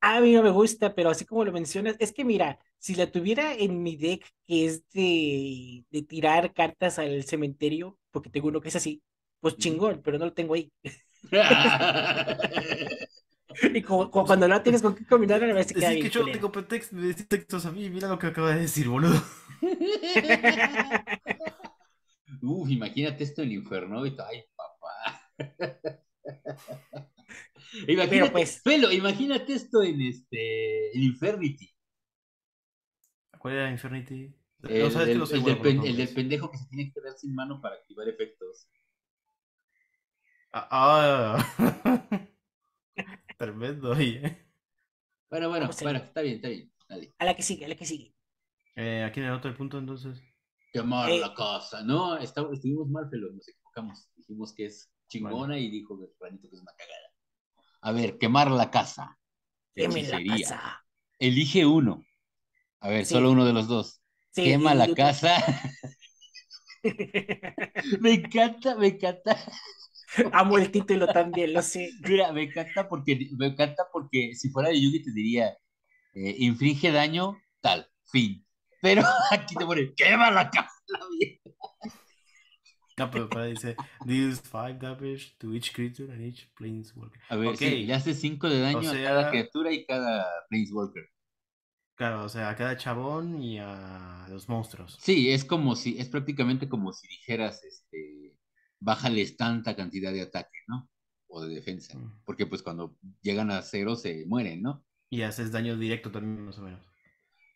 A mí no me gusta, pero así como lo mencionas, es que mira, si la tuviera en mi deck, que es de, de tirar cartas al cementerio, porque tengo uno que es así, pues chingón, pero no lo tengo ahí. Y como, como cuando no tienes con qué combinar, a veces se queda bien que yo culera. tengo pretextos, me decís textos a mí, mira lo que acaba de decir, boludo. Uf, imagínate esto en Infernoid. Ay, papá. imagínate, Pero pues- Pelo, imagínate esto en este en Infernity. ¿Cuál era Infernity? El, No, sabes el- del, pen- el pendejo que se tiene que quedar sin mano para activar efectos. Ah, ah. Tremendo, oye. Bueno, bueno, bueno, está bien, está bien. Dale. A la que sigue, a la que sigue. Eh, ¿A quién anotó el punto entonces? Quemar Eh. la casa. No, está- estuvimos mal, Pelo, nos equivocamos. Dijimos que es chingona y dijo que Juanito que es una cagada. A ver, quemar la casa. Queme la casa. Elige uno. A ver, Sí. solo uno de los dos. Sí, Quema la casa. me encanta, me encanta. Amo el título también, lo sé. Mira, me encanta porque me encanta porque si fuera de Yugi te diría eh, inflige daño, tal, fin. Pero aquí te pone quema la casa. la mierda. No, pero para dice, deals 5 damage to each creature and each planeswalker. A ver, sí, le hace 5 de daño O a cada criatura y cada Planeswalker. Claro, o sea, a cada chabón y a los monstruos. Sí, es como si, es prácticamente como si dijeras, este, bájales tanta cantidad de ataque, ¿no? O de defensa. Mm. Porque pues cuando llegan a cero se mueren, ¿no? Y haces daño directo también, más o menos.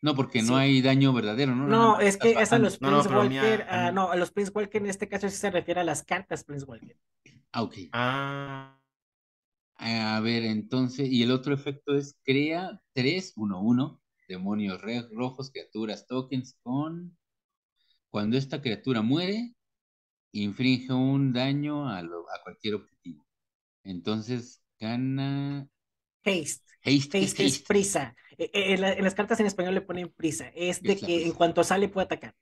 No, porque Sí. no hay daño verdadero, ¿no? No, es que es a los No, no, pero a ah, no, a los Planeswalker en este caso sí se refiere a las cartas Planeswalker. Ah, ok. Ah, A ver, entonces, y el otro efecto es crea 3, 1, 1, demonios re- rojos, criaturas, tokens con... Cuando esta criatura muere, infringe un daño a, lo- a cualquier objetivo. Entonces, gana... Haste. Haste, ¿qué es Haste es prisa. Eh, eh, en, la- en las cartas en español le ponen prisa. Es ¿Qué de es que en cuanto sale puede atacar.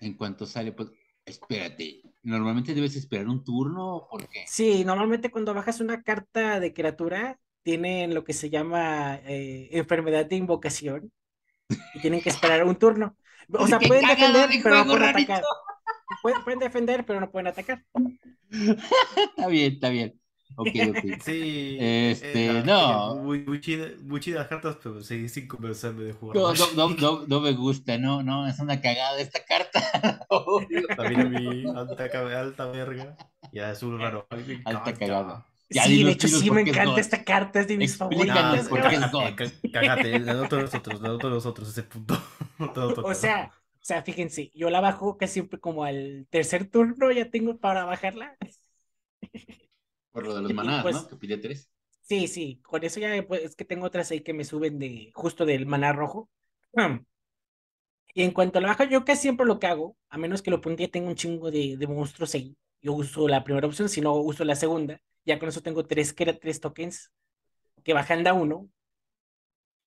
En cuanto sale, pues, espérate. Normalmente debes esperar un turno, ¿o ¿por qué? Sí, normalmente cuando bajas una carta de criatura, tienen lo que se llama eh, enfermedad de invocación y tienen que esperar un turno. O sea, ¡Qué pueden defender, de pero no juego, pueden Ranito! atacar. Pueden, pueden defender, pero no pueden atacar. Está bien, está bien. Ok, ok. sí. Este, verdad no. Muy, muy, chida, muy chidas cartas, pero seguí sin convencerme de jugar. No, no, no, no, no me gusta, no, no, es una cagada esta carta. También a mí, alta, alta verga. Y azul raro. A mí me Alta cagada. Ya, sí, de hecho sí me es encanta God. esta carta, es de mis Explícanos favoritas. por güey. qué es Eh, God. ca- Cagate, le doy todos los otros, le doy todos los otros ese punto. No. O sea, o sea, fíjense, yo la bajo casi siempre como al tercer turno, ya tengo para bajarla. Por lo de los Y manás, pues- ¿no? Que pide tres. Sí, sí, con eso ya pues, es que tengo otras ahí que me suben de justo del maná rojo. Y en cuanto a la baja, yo casi siempre lo que hago, a menos que lo oponente ya tenga un chingo de, de monstruos ahí, yo uso la primera opción, si no uso la segunda. Ya con eso tengo tres, que era tres tokens que bajan da uno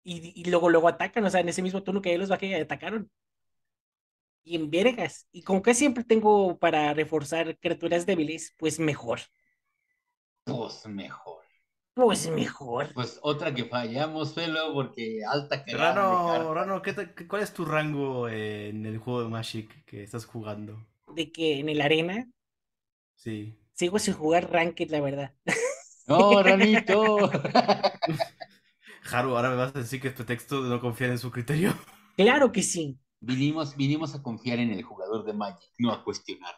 y, y luego luego atacan, o sea, en ese mismo turno que ya los bajé, atacaron. Y en vergas. Y como que siempre tengo para reforzar criaturas débiles, pues mejor. Pues mejor. Pues mejor. Pues otra que fallamos, Felo, porque alta de Rano. Rano, ¿qué te- ¿cuál es tu rango eh, en el juego de Magic que estás jugando? De que en el arena Sí. sigo sin jugar Ranked, la verdad. No, Ranito. Haru, ahora me vas a decir que es pretexto de no confiar en su criterio. Claro que sí. Vinimos, vinimos a confiar en el jugador de Magic, no a cuestionar.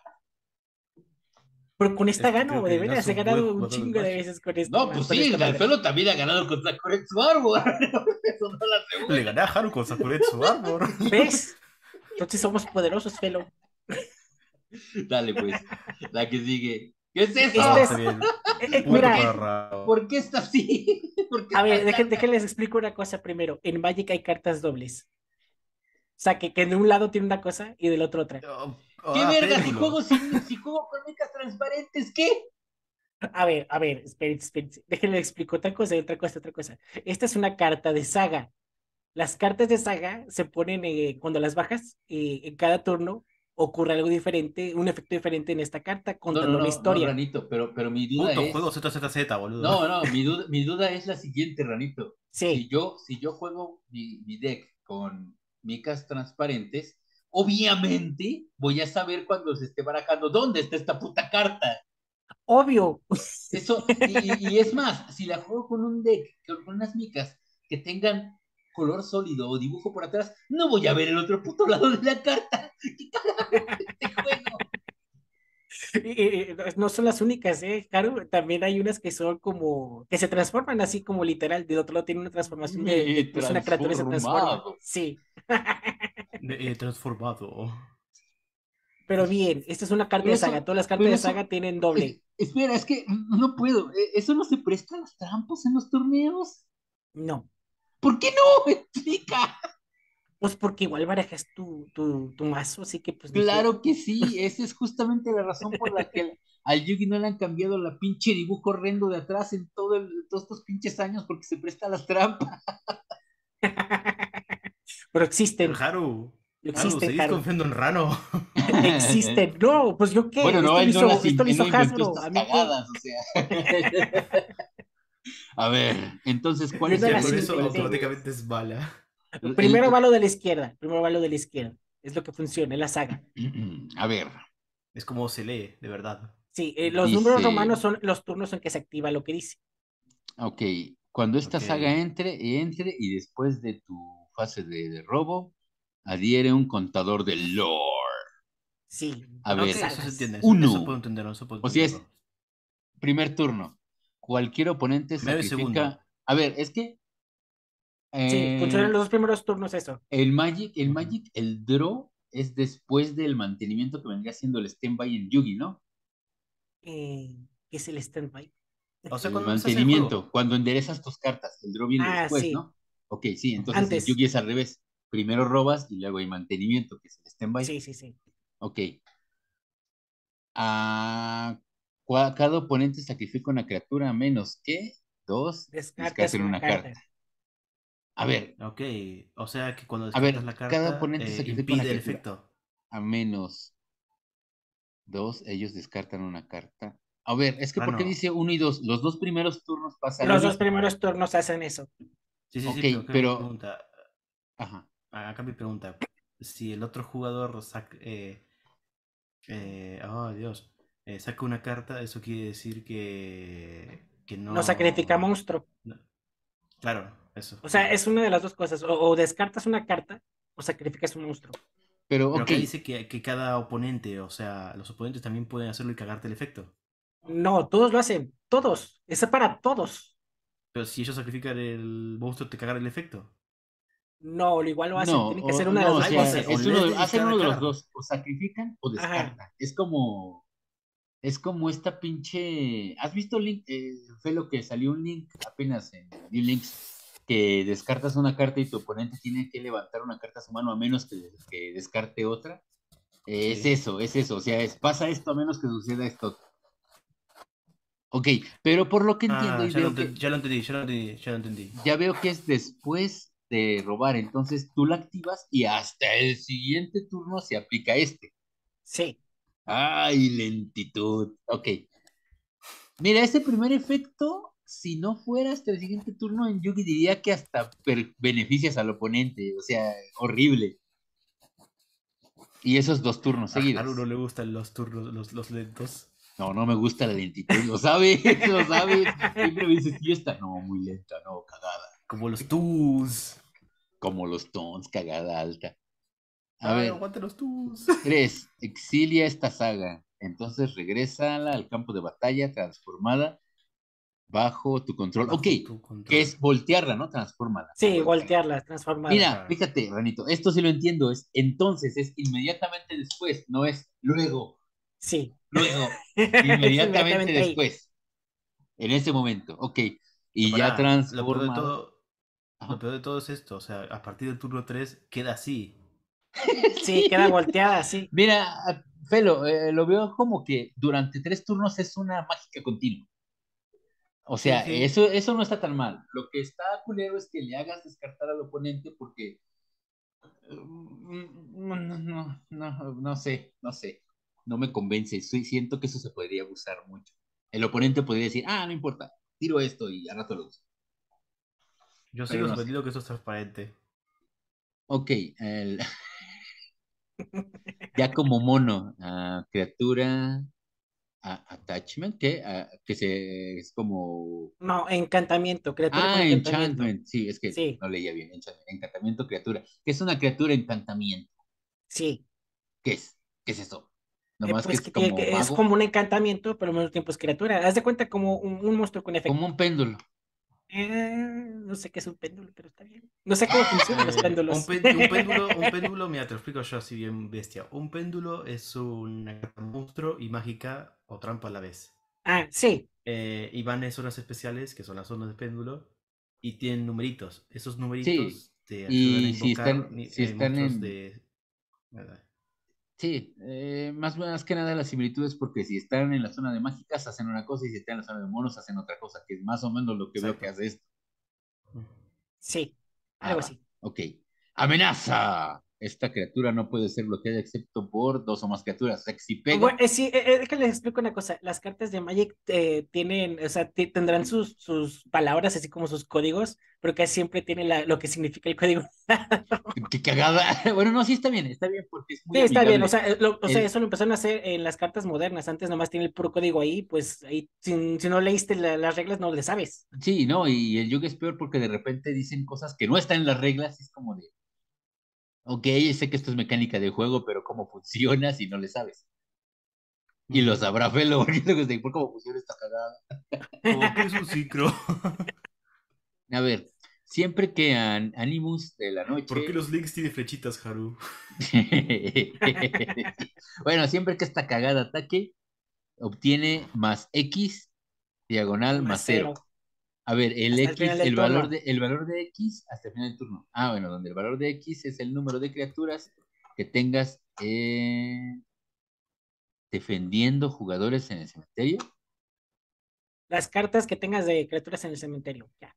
Pero con esta Es gano, de no veras, he ganado un chingo de veces con esto. No, pues sí, esta el madre. Felo también ha ganado contra Koretsu Arbor. Eso no la. Le gané a Haru con Sakuretsu Arbor. ¿Ves? Entonces somos poderosos, Felo. Dale, pues. La que sigue. ¿Qué es eso? Este Ah, es-. Eh, eh, mira, para Rano. ¿Por qué está así? ¿Por qué a ver, déjenles explico una cosa primero. En Magic hay cartas dobles. O sea, que, que de un lado tiene una cosa y del otro otra. Oh, ¿Qué ah, verga? Si juego, sin- si juego con mecas transparentes, ¿qué? A ver, a ver, espérense, espérense. Déjenle explico otra cosa y otra cosa, otra cosa. Esta es una carta de saga. Las cartas de saga se ponen eh, cuando las bajas, eh, en cada turno ocurre algo diferente, un efecto diferente en esta carta contando no, no, la no, historia. Ranito, pero, pero mi duda Puto es... juego ZZZ, boludo. No, no, mi duda, mi duda es la siguiente, Ranito. Si yo, si yo juego mi, mi deck con micas transparentes, obviamente voy a saber cuando se esté barajando dónde está esta puta carta. obvio. Eso, y, y es más, si la juego con un deck, con, unas micas que tengan color sólido o dibujo por atrás, no voy a ver el otro puto lado de la carta. ¿Qué carajo es este juego? Y- y- no son las únicas, ¿eh? También hay unas que son como, que se transforman así como literal, del otro lado tiene una transformación de, de- pues, una criatura se transforma. transformado. Sí, Me he transformado. pero bien, esta es una carta de saga, todas las cartas de eso- saga tienen doble. Espera, es que no puedo. ¿E- ¿Eso no se presta a las trampas en los torneos? No, ¿Por qué no? Explica. Pues porque igual barajas tu, tu, tu mazo, así que pues... Claro que sí, esa es justamente la razón por la que al Yugi no le han cambiado la pinche dibujo horrendo de atrás en todo el- todos estos pinches años porque se presta a las trampas. Pero existen, Haru, Haru, existen, ¿seguís Haru. confiando en Rano? Existen. No, pues yo qué. Bueno, no, esto él lo no hizo, las esto lo él hizo no Hasbro. A mí qué. cagadas, o sea. A ver, entonces, ¿cuál es el por eso automáticamente es bala. Primero va lo de la izquierda. Primero va lo de la izquierda. Es lo que funciona, es la saga. A ver, Es como se lee, de verdad. Sí, eh, los números romanos son los turnos en que se activa lo que dice. ok. Cuando esta saga entre, entre y después de tu fase de, de robo, adhiere un contador de lore. Sí. A no ver, Ok, eso se entiende. Eso, Uno. eso puedo entenderlo. Eso puedo O sea, es- entenderlo. Primer turno. Cualquier oponente y sacrifica. segundo. A ver, es que. Sí, eh, funcionan los dos primeros turnos eso. el Magic, el Magic, el draw es después del mantenimiento que vendría siendo el standby en Yugi, ¿no? Eh, ¿Qué es el standby? O sea, el el mantenimiento, cuando enderezas tus cartas, el draw viene Ah, después, sí. ¿no? Ok, sí, entonces Antes. en Yugi es al revés. Primero robas y luego hay mantenimiento, que es el standby. Sí, sí, sí. Ok. Ah, cada oponente sacrifica una criatura a menos que dos Descartas descarten una una carta. carta. A ver, Ok, o sea que cuando A ver, la carta, cada oponente eh, sacrifica una el efecto. a menos dos, ellos descartan una carta. A ver, es que Ah, ¿por qué no. dice uno y dos? Los dos primeros turnos pasan. Los dos primeros turnos hacen eso. Sí, sí, Ok, sí, pero, acá mi pero- pregunta, Ajá. acá mi pregunta, si el otro jugador sac- eh, eh, oh Dios, eh, saca una carta, eso quiere decir que, que no... No sacrifica monstruo. no- Claro, eso. O sea, es una de las dos cosas. O, o descartas una carta o sacrificas un monstruo. Pero, Pero ok, acá dice que, que cada oponente, o sea, los oponentes también pueden hacerlo y cagarte el efecto. No, todos lo hacen. Todos. Es para todos. Pero si ellos sacrifican el monstruo, te cagan el efecto. No, lo igual lo hacen. no, Tiene que ser una no, de las dos o es les uno de- hacen uno de los dos, o sacrifican o Ajá. descartan. Es como, Es como esta pinche. ¿Has visto Link? Eh, fue lo que salió un link apenas en New Links que descartas una carta y tu oponente tiene que levantar una carta a su mano a menos que, que descarte otra. Eh, es Sí. eso, es eso. O sea, es, pasa esto a menos que suceda esto. Ok, pero por lo que entiendo Ah, y ya lo, que ya lo entendí, ya lo entendí, ya lo entendí. ya veo que es después de robar. Entonces tú la activas y hasta el siguiente turno se aplica este. Sí. Ay, lentitud. Ok. Mira, ese primer efecto, si no fuera hasta el siguiente turno en Yugi, diría que hasta beneficias al oponente. O sea, horrible. Y esos dos turnos A seguidos. Haru no le gustan los turnos, los, los lentos. No, no me gusta la lentitud. Lo sabe, lo sabe. Siempre me dices, y esta, no, muy lenta, no, cagada. Como los tus. Como los tons, cagada alta. A Ay, ver. aguante los tus. 3. Exilia esta saga. Entonces regrésala al campo de batalla transformada bajo tu control. Bajo ok, tu control. que es voltearla, ¿no? Transformala. Sí, voltearla, transformarla. Mira, fíjate, Ranito, esto sí lo entiendo. Es entonces, es inmediatamente después, no es luego, Sí. luego, Inmediatamente inmediatamente ahí. después. En ese momento, ok. Y ya Lo peor, de transforma. todo, lo peor de todo es esto. O sea, a partir del turno 3 queda así. Sí, queda volteada, sí. Mira, Felo, eh, lo veo como que durante tres turnos es una mágica continua. O sea, Sí, sí. Eso, eso no está tan mal. Lo que está culero es que le hagas descartar al oponente porque... mm, No, no, no, no, sé, no sé. No me convence. Sí, siento que eso se podría abusar mucho. El oponente podría decir, ah, no importa, tiro esto y al rato lo uso. Yo Pero sigo no sé. sorprendido que eso es transparente. Ok, el- ya como mono, ah, criatura, attachment, que que se es como No, encantamiento, criatura ah, enchantment, sí, es que Sí. no leía bien, enchantment, encantamiento, criatura, que es una criatura encantamiento, Sí. ¿qué es? ¿Qué es eso? Eh, pues que que como que- es como un encantamiento, pero al mismo tiempo es criatura. Haz de cuenta como un, un monstruo con efecto. como un péndulo. Eh, no sé qué es un péndulo, pero está bien. No sé cómo funcionan los Eh, péndulos. un, péndulo, un péndulo, mira, te lo explico yo así bien bestia. Un péndulo es un monstruo y mágica o trampa a la vez. Ah, sí. Eh, y van en zonas especiales, que son las zonas de péndulo, y tienen numeritos. Esos numeritos te ayudan y a si invocar están- ni- si eh, están monstruos en- de... Sí, eh, más, más que nada las similitudes porque si están en la zona de mágicas hacen una cosa y si están en la zona de monos hacen otra cosa, que es más o menos lo que veo Exacto. que hace esto. Sí. Ah, Algo así. Ok. ¡Amenaza! Esta criatura no puede ser bloqueada excepto por dos o más criaturas. Sexy pega. Bueno, eh, sí, eh, eh, déjame les explico una cosa. Las cartas de Magic eh, tienen, o sea, tendrán sus, sus palabras, así como sus códigos, pero casi siempre tiene la- lo que significa el código. ¡Qué cagada! Bueno, no, sí está bien, está bien porque es muy Sí, está bien, o sea, eh, lo- o sea, El- eso lo empezaron a hacer en las cartas modernas. Antes nomás tiene el puro código ahí, pues ahí, si, si no leíste la- las reglas, no le sabes. Sí, no, y el yoga es peor porque de repente dicen cosas que no están en las reglas es como de. Ok, sé que esto es mecánica de juego, pero ¿cómo funciona si no le sabes? Y lo sabrá Felo, ¿por cómo funciona esta cagada? ¿Cómo que es un ciclo? A ver, siempre que an- Animus de la noche. ¿Por qué los links tienen flechitas, Haru? bueno, siempre que esta cagada ataque, obtiene más X diagonal más, Más cero. cero. A ver, el Hasta X, el valor, de, el valor de X hasta el final del turno. Ah, bueno, donde el valor de X es el número de criaturas que tengas eh, defendiendo jugadores en el cementerio. Las cartas que tengas de criaturas en el cementerio, ya.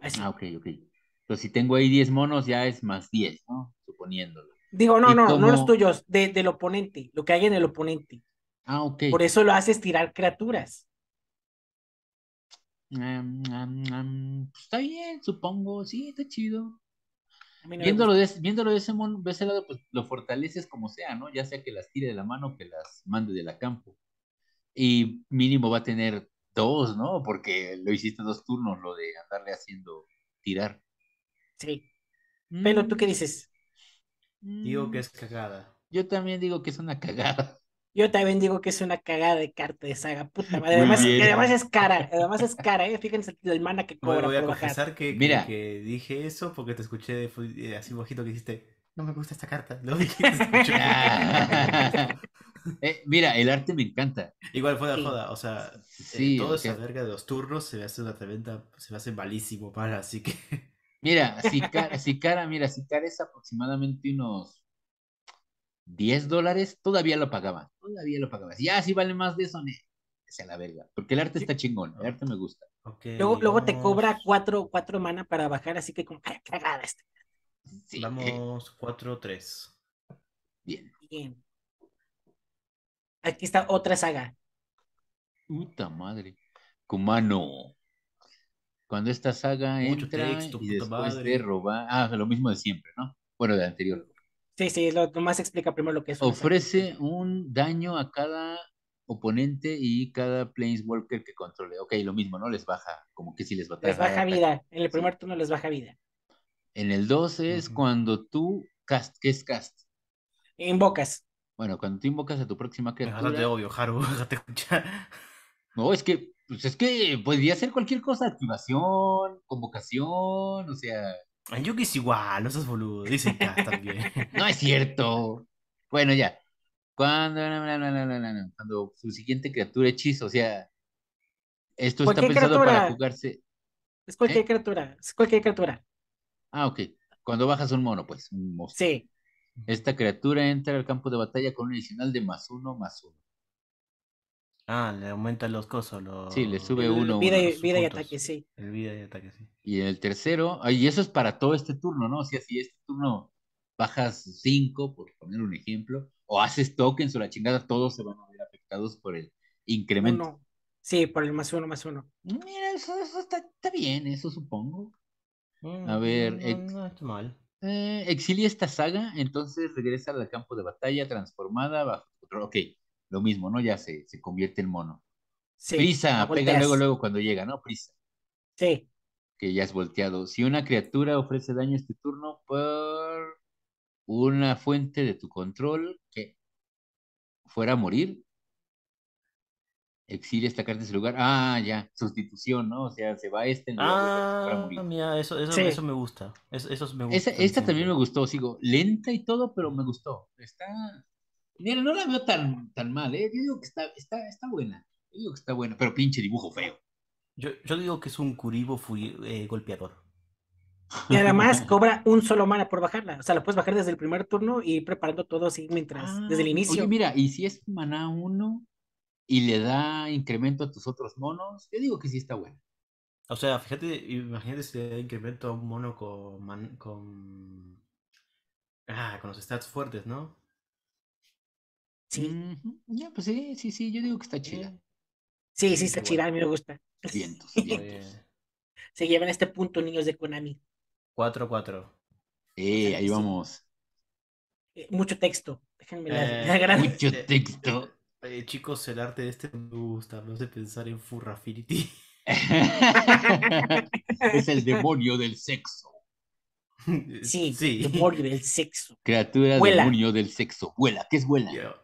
Así. Ah, ok, ok. Entonces, si tengo ahí 10 monos, ya es más 10, ¿no? Suponiéndolo. Digo, no, ¿y no, no los tuyos, de, del oponente, lo que hay en el oponente. Ah, ok. Por eso lo haces tirar criaturas. Am, pues, está bien, supongo, sí, está chido. No Viéndolo de, viéndolo de ese, mon- de ese lado, pues lo fortaleces como sea, ¿no? Ya sea que las tire de la mano o que las mande de la campo. Y mínimo va a tener dos, ¿no? Porque lo hiciste dos turnos, lo de andarle haciendo tirar. Sí. Pero tú qué Mm, dices. Digo que mm, es cagada. Yo también digo que es una cagada. Yo también digo que es una cagada de carta de saga, puta madre. Además, además es cara, además es cara, ¿eh? Fíjense el mana que cobra voy a confesar que, Mira. que dije eso porque te escuché eh, así bajito que dijiste, no me gusta esta carta. Lo dijiste, te escuché. Eh, mira, el arte me encanta. Igual fue de Sí. joda, o sea, eh, Sí, toda esa verga de los turnos se me hace una tremenda, se me hace malísimo para, así que mira, si cara, si cara, mira, si cara es aproximadamente unos 10 dólares, todavía lo pagaba. Todavía lo pagaba. Ya, si vale más de eso, ne, sea la verga. Porque el arte está chingón, el arte me gusta. Luego, luego te cobra cuatro, cuatro mana para bajar, así que como, ¡ay, cagada este! Sí, Vamos 4-3. bien. Bien. Aquí está otra saga. Puta madre. Kumano. Cuando esta saga Mucho entra texto, y después madre. de robar. Ah, lo mismo de siempre, ¿no? Bueno, de anterior. Sí, sí, lo nomás explica primero lo que es. Ofrece un daño a cada oponente y cada Planeswalker que controle. Ok, lo mismo, ¿no? Les baja, como que si les baja. Les baja vida. En el primer turno les baja vida. En el 2 es cuando tú cast, ¿qué es cast? Invocas. Bueno, cuando tú invocas a tu próxima criatura. obvio, Haru, déjate escuchar. No, es que, pues es que podría ser cualquier cosa, activación, convocación, o sea, En Yugi es igual, no seas boludo, dicen Cast también. no es cierto. Bueno, ya. Cuando, no, no, no, no, no, no, no, cuando su siguiente criatura hechizo, o sea, esto está pensado para jugarse. Es cualquier ¿Eh? criatura. Es cualquier criatura. Ah, ok. Cuando bajas un mono, pues, un monstruo. Sí. Esta criatura entra al campo de batalla con un adicional de más uno, más uno. Ah, le aumentan los cosos, los... Sí, le sube El uno, vida, uno, y, vida ataque, sí. El vida y ataque, sí. Y en el tercero, y eso es para todo este turno, ¿no? O sea, si este turno bajas cinco, por poner un ejemplo, o haces tokens o la chingada, todos se van a ver afectados por el incremento. Uno. Sí, por el más uno, más uno. Mira, eso, eso está, está bien, eso supongo. Mm, A ver, no, ex- no está mal. Eh, exilia esta saga, entonces regresa al campo de batalla transformada bajo control. Ok, lo mismo, ¿no? Ya se, se convierte en mono. Sí. Prisa, pega luego, luego cuando llega, ¿no? Prisa, Sí. que ya es volteado. Si una criatura ofrece daño este turno por una fuente de tu control que fuera a morir, exilia esta carta de su lugar. Ah, ya, sustitución, ¿no? O sea, se va este en lugar de Ah, morir. mira, eso, eso, Sí. eso me gusta. Eso, esos me Esa- gustan esta también me gustó, sigo, lenta y todo, pero me gustó. Está, mira, no la veo tan, tan mal, ¿eh? Yo digo que está, está, está buena. Yo digo que está buena, pero pinche dibujo feo. Yo, yo digo que es un Kuribo fui- eh, golpeador. Y además cobra un solo mana por bajarla. O sea, la puedes bajar desde el primer turno y ir preparando todo así mientras, desde el Ah, inicio. Oye, mira, y si es maná uno y le da incremento a tus otros monos, yo digo que sí está buena. O sea, fíjate, imagínate si le da incremento a un mono con, man- con... Ah, con los stats fuertes, ¿no? Sí, Ya, pues sí, sí, sí, yo digo que está chida. Eh, sí, sí, sí, está chida, a mí me gusta. Vientos, vientos. Se llevan a este punto, niños de Konami. 4-4. Eh, ahí vamos. Eh, mucho texto. Déjenme la, Eh, la Mucho Eh, texto. Eh, chicos, el arte de este me gusta, me hace pensar en Furraffinity. es el demonio del sexo. Sí, sí. demonio del sexo. Criatura Vuela. demonio del sexo. Vuela, ¿qué es vuela? Yo-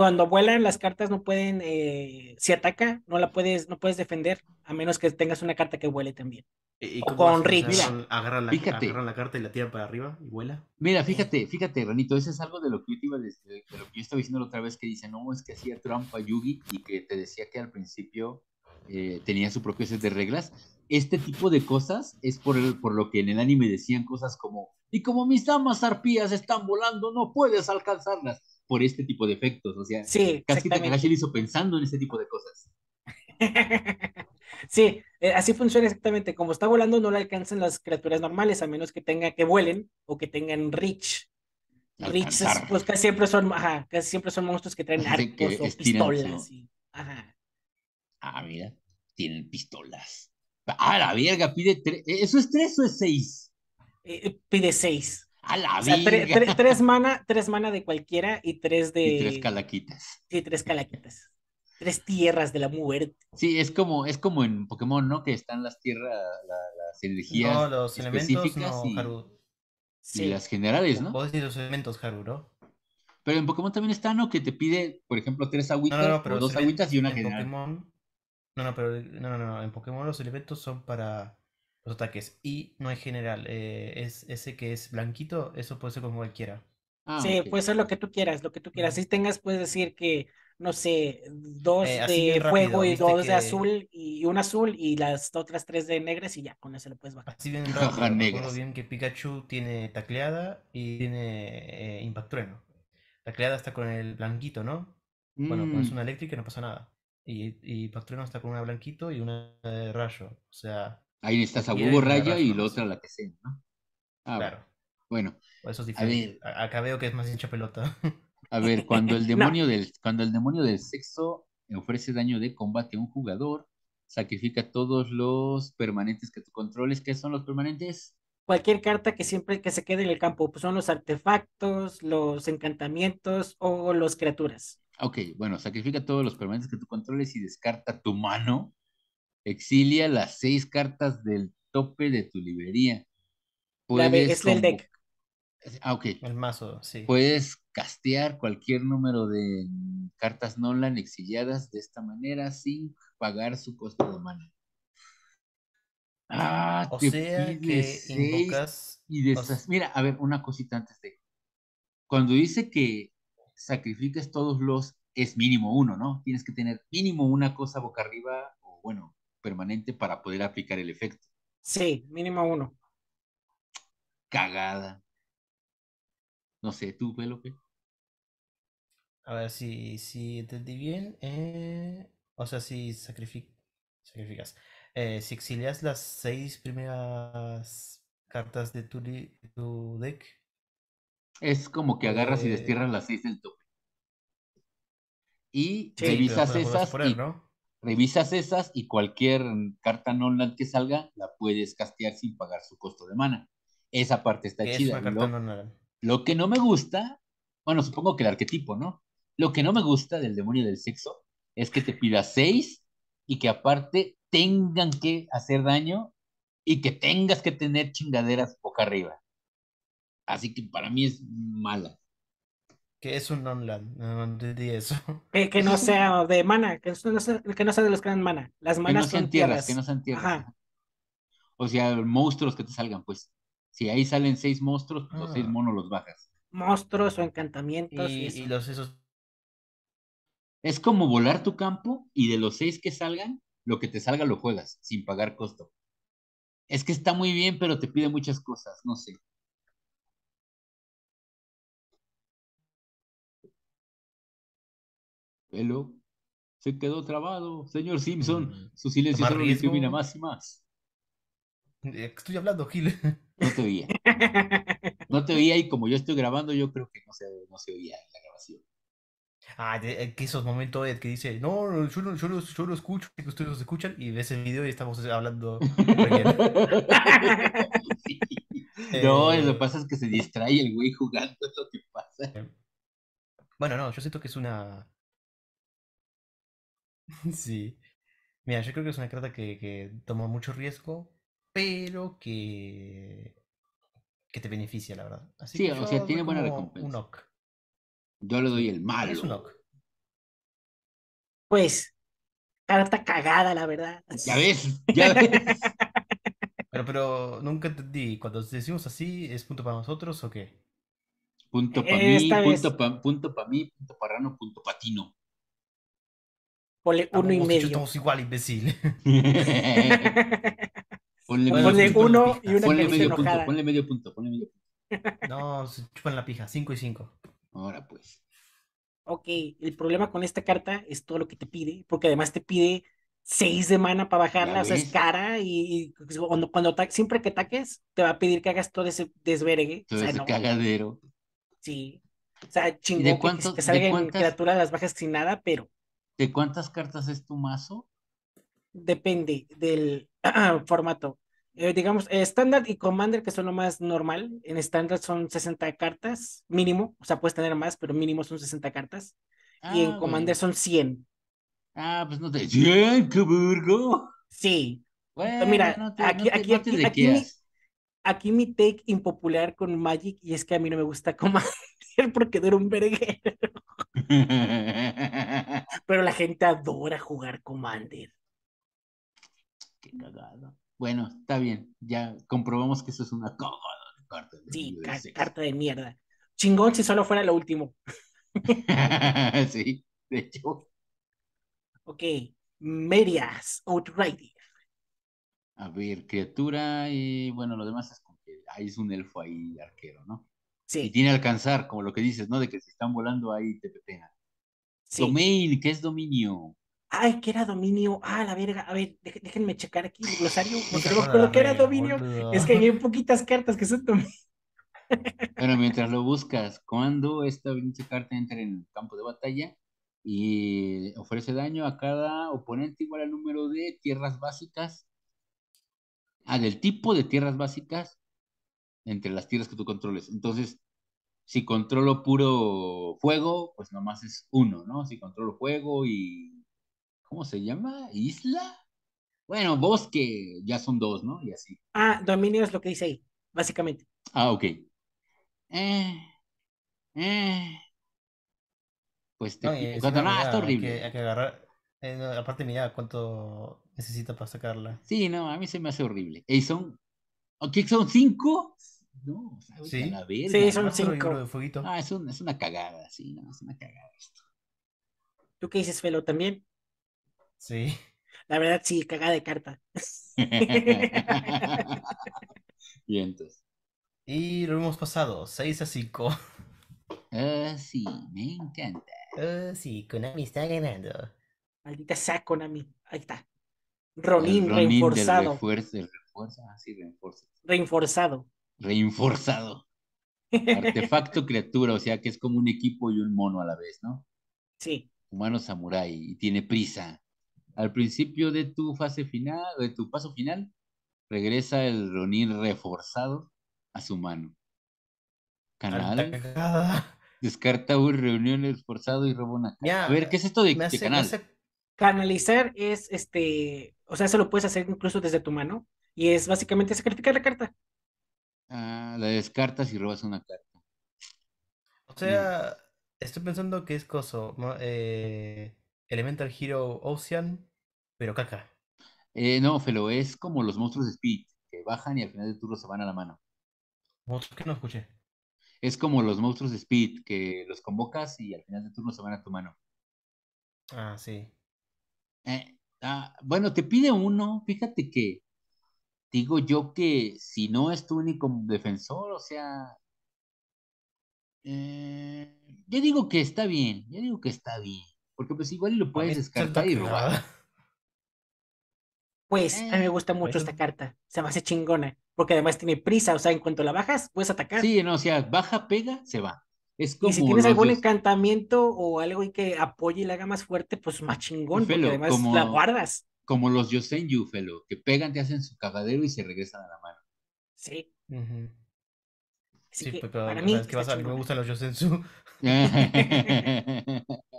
Cuando vuelan las cartas no pueden, eh, si ataca, no la puedes, no puedes defender, a menos que tengas una carta que vuele también. ¿Y y O con hacen? O sea, Rich. agarran- agarran, la, Fíjate. la carta y la tiran para arriba y vuela. Mira, fíjate, fíjate, Ranito, eso es algo de lo que yo te iba a decir, de lo que yo estaba diciendo la otra vez que dice, no, es que hacía trampa Yugi y que te decía que al principio eh, tenía su propio set de reglas. Este tipo de cosas es por, el- por lo que en el anime decían cosas como, y como mis damas arpías están volando, no puedes alcanzarlas, por este tipo de efectos, o sea, Sí, casi. Takahashi lo hizo pensando en este tipo de cosas. Sí, eh, así funciona exactamente. Como está volando, no le alcanzan las criaturas normales, a menos que tenga que vuelen o que tengan reach. Reach, es- pues casi siempre son, ajá, casi siempre son monstruos que traen Así que arcos o su- pistolas. y- ajá. Ah, mira, tienen pistolas. Ah, la verga, pide tres, ¿eso es tres o es seis? Eh, eh, pide seis. A la O sea, tre- verga. tre- tres mana, tres mana de cualquiera y tres de. Y tres calaquitas. Sí, tres calaquitas. Tres tierras de la muerte. Sí, es como, es como en Pokémon, ¿no? Que están las tierras, la- las energías No, los elementos no, y, Haru. y Sí. las generales, ¿no? Vos decís los elementos, Haru, ¿no? Pero en Pokémon también está, ¿no? Que te pide, por ejemplo, tres agüitas no, no, o pero dos agüitas y una general. Pokémon. No, no, pero no, no, no, en Pokémon los elementos son para los ataques y no hay general. eh, es ese que es blanquito, eso puede ser con cualquiera. Ah, Sí, puede ser lo que tú quieras, lo que tú quieras. Si tengas, puedes decir que, no sé, dos Eh, de fuego y dos de azul y un azul y las otras tres de negras y ya, con eso lo puedes bajar. Así bien Ajá, rápido. Me negras. acuerdo bien que Pikachu tiene tacleada y tiene eh, Impact Trueno. Tacleada está con el blanquito, ¿no? Bueno, cuando es Mm, una eléctrica no pasa nada. Y, y Impact Trueno está con una blanquito y una de rayo. O sea, Ahí necesitas a una Raya y la otra la que sea, ¿no? Ah, claro. bueno. Eso es A diferente. ver, Acá veo que es más hincha pelota. a ver, cuando el No. demonio del, cuando el demonio del sexo ofrece daño de combate a un jugador, sacrifica todos los permanentes que tú controles. ¿Qué son los permanentes? Cualquier carta que siempre que se quede en el campo, pues son los artefactos, los encantamientos o las criaturas. Ok, bueno, sacrifica todos los permanentes que tú controles y descarta tu mano. Exilia las seis cartas del tope de tu librería. La de- Puedes es del deck. Ah, ok. El mazo, sí. Puedes castear cualquier número de cartas Nolan exiliadas de esta manera sin pagar su costo de mana. Ah, O te sea pide que seis invocas. y s- Mira, a ver, una cosita antes de. Cuando dice que sacrifiques todos los, es mínimo uno, ¿no? Tienes que tener mínimo una cosa boca arriba o, bueno, permanente para poder aplicar el efecto. Sí, mínimo uno. Cagada. No sé, tú, Pelope. A ver si, si entendí bien. eh, o sea, si sacrifi- sacrificas. eh, si exilias las seis primeras cartas de tu, deck. Es como que agarras y Eh, destierras las seis del tope. Y Sí, revisas esas poner, y ¿no? Revisas esas y cualquier carta non-land que salga la puedes castear sin pagar su costo de mana. Esa parte está es chida. no lo que no me gusta, bueno, supongo que el arquetipo, ¿no? Lo que no me gusta del demonio del sexo es que te pida seis y que aparte tengan que hacer daño y que tengas que tener chingaderas boca arriba. Así que para mí es mala. Que es un non-land. No, no entendí eso. Que, que no sea de mana, que no sea, que no sea de los que dan mana. Las Que no manas sean son tierras, tierras. que no sean tierras. Ajá. O sea, monstruos que te salgan, pues. Si ahí salen seis monstruos, pues los seis Ah. monos los bajas. Monstruos o encantamientos y, Y, eso. y los esos. Es como volar tu campo y de los seis que salgan, lo que te salga lo juegas, sin pagar costo. Es que está muy bien, pero te pide muchas cosas, no sé. Pelo, se quedó trabado. Señor Simpson, Mm, su silencio solo riesgo. más y más. Eh, Estoy hablando, Gil. No te oía. No te oía y como yo estoy grabando, yo creo que no se, no se oía en la grabación. Ah, de- eh, que esos momentos que dice, no, yo no, yo lo, yo lo escucho, que ustedes los escuchan, y ves el video y estamos hablando. relleno. Sí. No, lo Eh, que pasa es que se distrae el güey jugando, es lo que pasa. Bueno, no, yo siento que es una. Sí. Mira, yo creo que es una carta que, que toma mucho riesgo, pero que. que te beneficia, la verdad. Así Sí, que o yo sea, doy tiene buena como recompensa. Un knock. Yo le doy el Es un malo. knock. Pues, carta cagada, la verdad. Ya ves, ya ves. Pero, pero nunca entendí, cuando decimos así, ¿es punto para nosotros o qué? Punto para mí, Esta vez. punto para punto pa mí, punto para Rano, punto para Tino. Ponle uno y dicho, medio. estamos igual, imbécil. Ponle, Bueno, Ponle uno y una ponle medio punto, ponle medio punto, ponle medio punto. No, se chupan la pija, 5 y 5. Ahora pues. Ok, el problema con esta carta es todo lo que te pide, porque además te pide 6 de mana para bajarla, o sea, es cara y, y cuando, cuando siempre que ataques te va a pedir que hagas todo ese desvergue. Todo o sea, ese no, cagadero. sí. O sea, chingón que- que, cuántos- salgan cuántas- criaturas las bajas sin nada, pero ¿De cuántas cartas es tu mazo? depende del formato. Eh, digamos, eh, Standard y Commander, que son lo más normal. En Standard son 60 cartas, mínimo. O sea, puedes tener más, pero mínimo son 60 cartas. y en Ah, Commander bueno. son 100. Ah, pues no te. ¡Bien, qué burgo! Sí. Bueno, Mira, no te, aquí- no te, aquí- no te aquí- aquí mi-. Aquí mi take impopular con Magic, y es que a mí no me gusta Commander porque dura un verguero. Pero la gente adora jugar Commander. Qué cagado. Bueno, está bien. Ya comprobamos que eso es una cagada de Sí, libro de ca- sexo. carta de mierda. chingón si solo fuera lo último. sí, de hecho. Ok, Medias, Outrider. A ver, criatura y bueno, lo demás es como que ahí es un elfo ahí arquero, ¿no? Y tiene alcanzar, como lo que dices, ¿no? De que si están volando ahí te petean. sí. Domain, ¿qué es dominio? Ay, que era dominio. Ah, la verga. A ver, déjenme checar aquí el glosario, porque no acuerdas, que era dominio. boludo. Es que hay poquitas cartas que son dominio. Bueno, mientras lo buscas, cuando esta pinche carta entra en el campo de batalla y ofrece daño a cada oponente igual al número de tierras básicas, ah, del tipo de tierras básicas entre las tierras que tú controles. Entonces, si controlo puro fuego, pues nomás es uno, ¿no? Si controlo fuego y... ¿Cómo se llama? ¿Isla? Bueno, bosque ya son dos, ¿no? Y así. Ah, dominio es lo que dice ahí, básicamente. Ah, ok. Eh, eh. Pues te No, cuatro. No, está hay horrible. que, hay que agarrar. eh, no, aparte, mira cuánto necesita para sacarla. Sí, no, a mí se me hace horrible. ¿Y ¿Qué son cinco? No, o sea, vete Sí. a la verga, Sí, son cinco. libro de fueguito. Ah, es, un- es una cagada, sí, no, es una cagada esto. ¿Tú qué dices, Felo? También. Sí. La verdad, sí, cagada de carta. y entonces. Y lo hemos pasado, 6 a 5. Ah, sí, me encanta. Ah, sí, Konami está ganando. Maldita sea Konami. Ahí está. El Ronin, Ronin del reforzado. refuerzo, del refuerzo, sí, refuerzo. Reforzado. Reinforzado. Artefacto criatura, o sea que es como un equipo y un mono a la vez, ¿no? Sí, humano samurái y tiene prisa. Al principio de tu fase final, de tu paso final, regresa el Ronin reforzado a su mano. Canal, descarta un reunión reforzado y roba una carta. Ya, A ver, ¿qué es esto de, hace, canal? hace- canalizar es este, o sea, se lo puedes hacer incluso desde tu mano y es básicamente sacrificar la carta. Ah, la descartas y robas una carta. O sea, estoy pensando que es coso. Eh, Elemental Hero Ocean, pero caca. Eh, no, Felo, es como los monstruos de Speed, que bajan y al final del turno se van a la mano. ¿Por qué no escuché? Es como los monstruos de Speed, que los convocas y al final del turno se van a tu mano. Ah, sí. Eh, ah, bueno, te pide uno, fíjate que digo yo que si no es tu único defensor, o sea, eh, yo digo que está bien, yo digo que está bien, porque pues igual lo puedes descartar y robar. Pues a mí me Eh, gusta mucho esta carta, se me hace chingona, porque además tiene prisa, o sea, en cuanto la bajas, puedes atacar. Sí, no, o sea, baja, pega, se va. Es como y si tienes algún encantamiento o algo y que apoye y la haga más fuerte, pues más chingón, porque Felo, además como- la guardas. Como los Yosenju, Felo, que pegan, te hacen su cagadero y se regresan a la mano. Sí, así Sí, que pero para mí ¿sabes qué está pasa? A me gustan los Yosensu.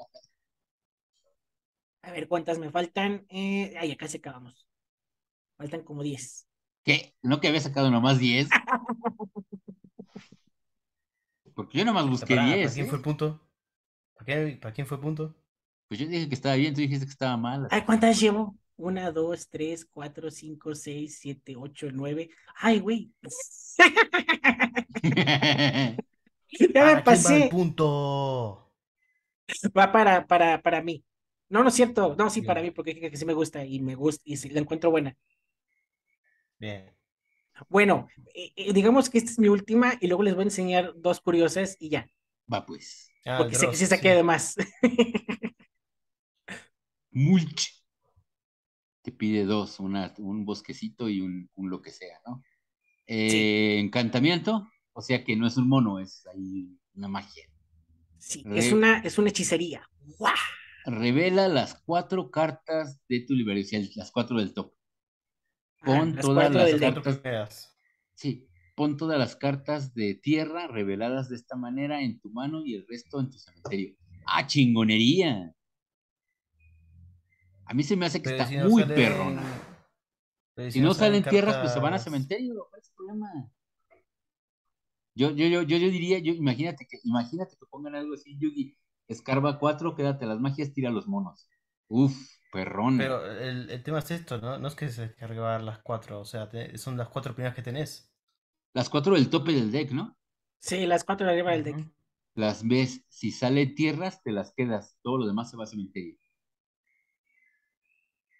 A ver cuántas me faltan. Eh, ay, acá se acabamos. Faltan como 10. ¿Qué? ¿No que había sacado nomás 10? Porque yo nomás busqué ¿Para, 10. ¿para quién ¿eh? fue el punto? ¿Para, qué- para quién fue el punto? Pues yo dije que estaba bien, tú dijiste que estaba mal. Ay, ¿cuántas llevo? Una, dos, tres, cuatro, cinco, seis, siete, ocho, nueve. Ay, güey. ya me ¿Para quién va el pasé. punto? Va para, para, para mí. No, no es cierto. No, sí, Bien. para mí, porque que, que sí me gusta y me gusta y sí, la encuentro buena. Bien. Bueno, eh, eh, digamos que esta es mi última y luego les voy a enseñar dos curiosas y ya. Va pues. Ah, Porque sé que sí saqué de más. Mulch. Te pide dos, una, un bosquecito y un, un lo que sea, ¿no? Eh, Encantamiento, o sea que no es un mono, es ahí una magia. Sí, Re- es una, es una hechicería. ¡Guau! Revela las cuatro cartas de tu librería, o sea, las cuatro del top. Ah, Pon todas las cartas. Sí, pon todas las cartas de tierra reveladas de esta manera en tu mano y el resto en tu cementerio. ¡Ah, chingonería! A mí se me hace que Pero está si no muy perrona. Si no salen tierras, pues se van a cementerio. ¿Cuál es el problema? Yo, yo, yo, yo, yo diría, yo, imagínate que, imagínate que pongan algo así, Yugi, escarba cuatro, quédate las magias, tira los monos. Uf, perrón. Pero el, el tema es esto, ¿no? No es que se cargar las cuatro, o sea, te- son las cuatro primeras que tenés. Las cuatro del tope del deck, ¿no? Sí, las cuatro de arriba del deck. Las ves, si sale tierras, te las quedas. Todo lo demás se va a cementerio.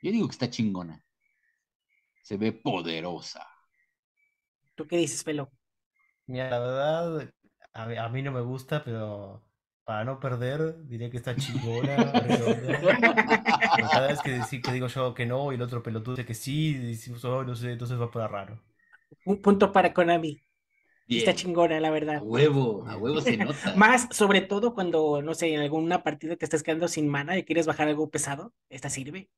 Yo digo que está chingona. Se ve poderosa. ¿Tú qué dices, Pelo? Mira, la verdad, a mí, a mí no me gusta, pero para no perder, diré que está chingona. Cada vez que, deci- que digo yo que no y el otro pelotudo dice que sí, decimos, "Oh, no sé, entonces va para raro. Un punto para Konami. Está Bien. chingona, la A verdad. huevo, a huevo se nota. Más, sobre todo cuando, no sé, en alguna partida te estás quedando sin mana y quieres bajar algo pesado, esta sirve.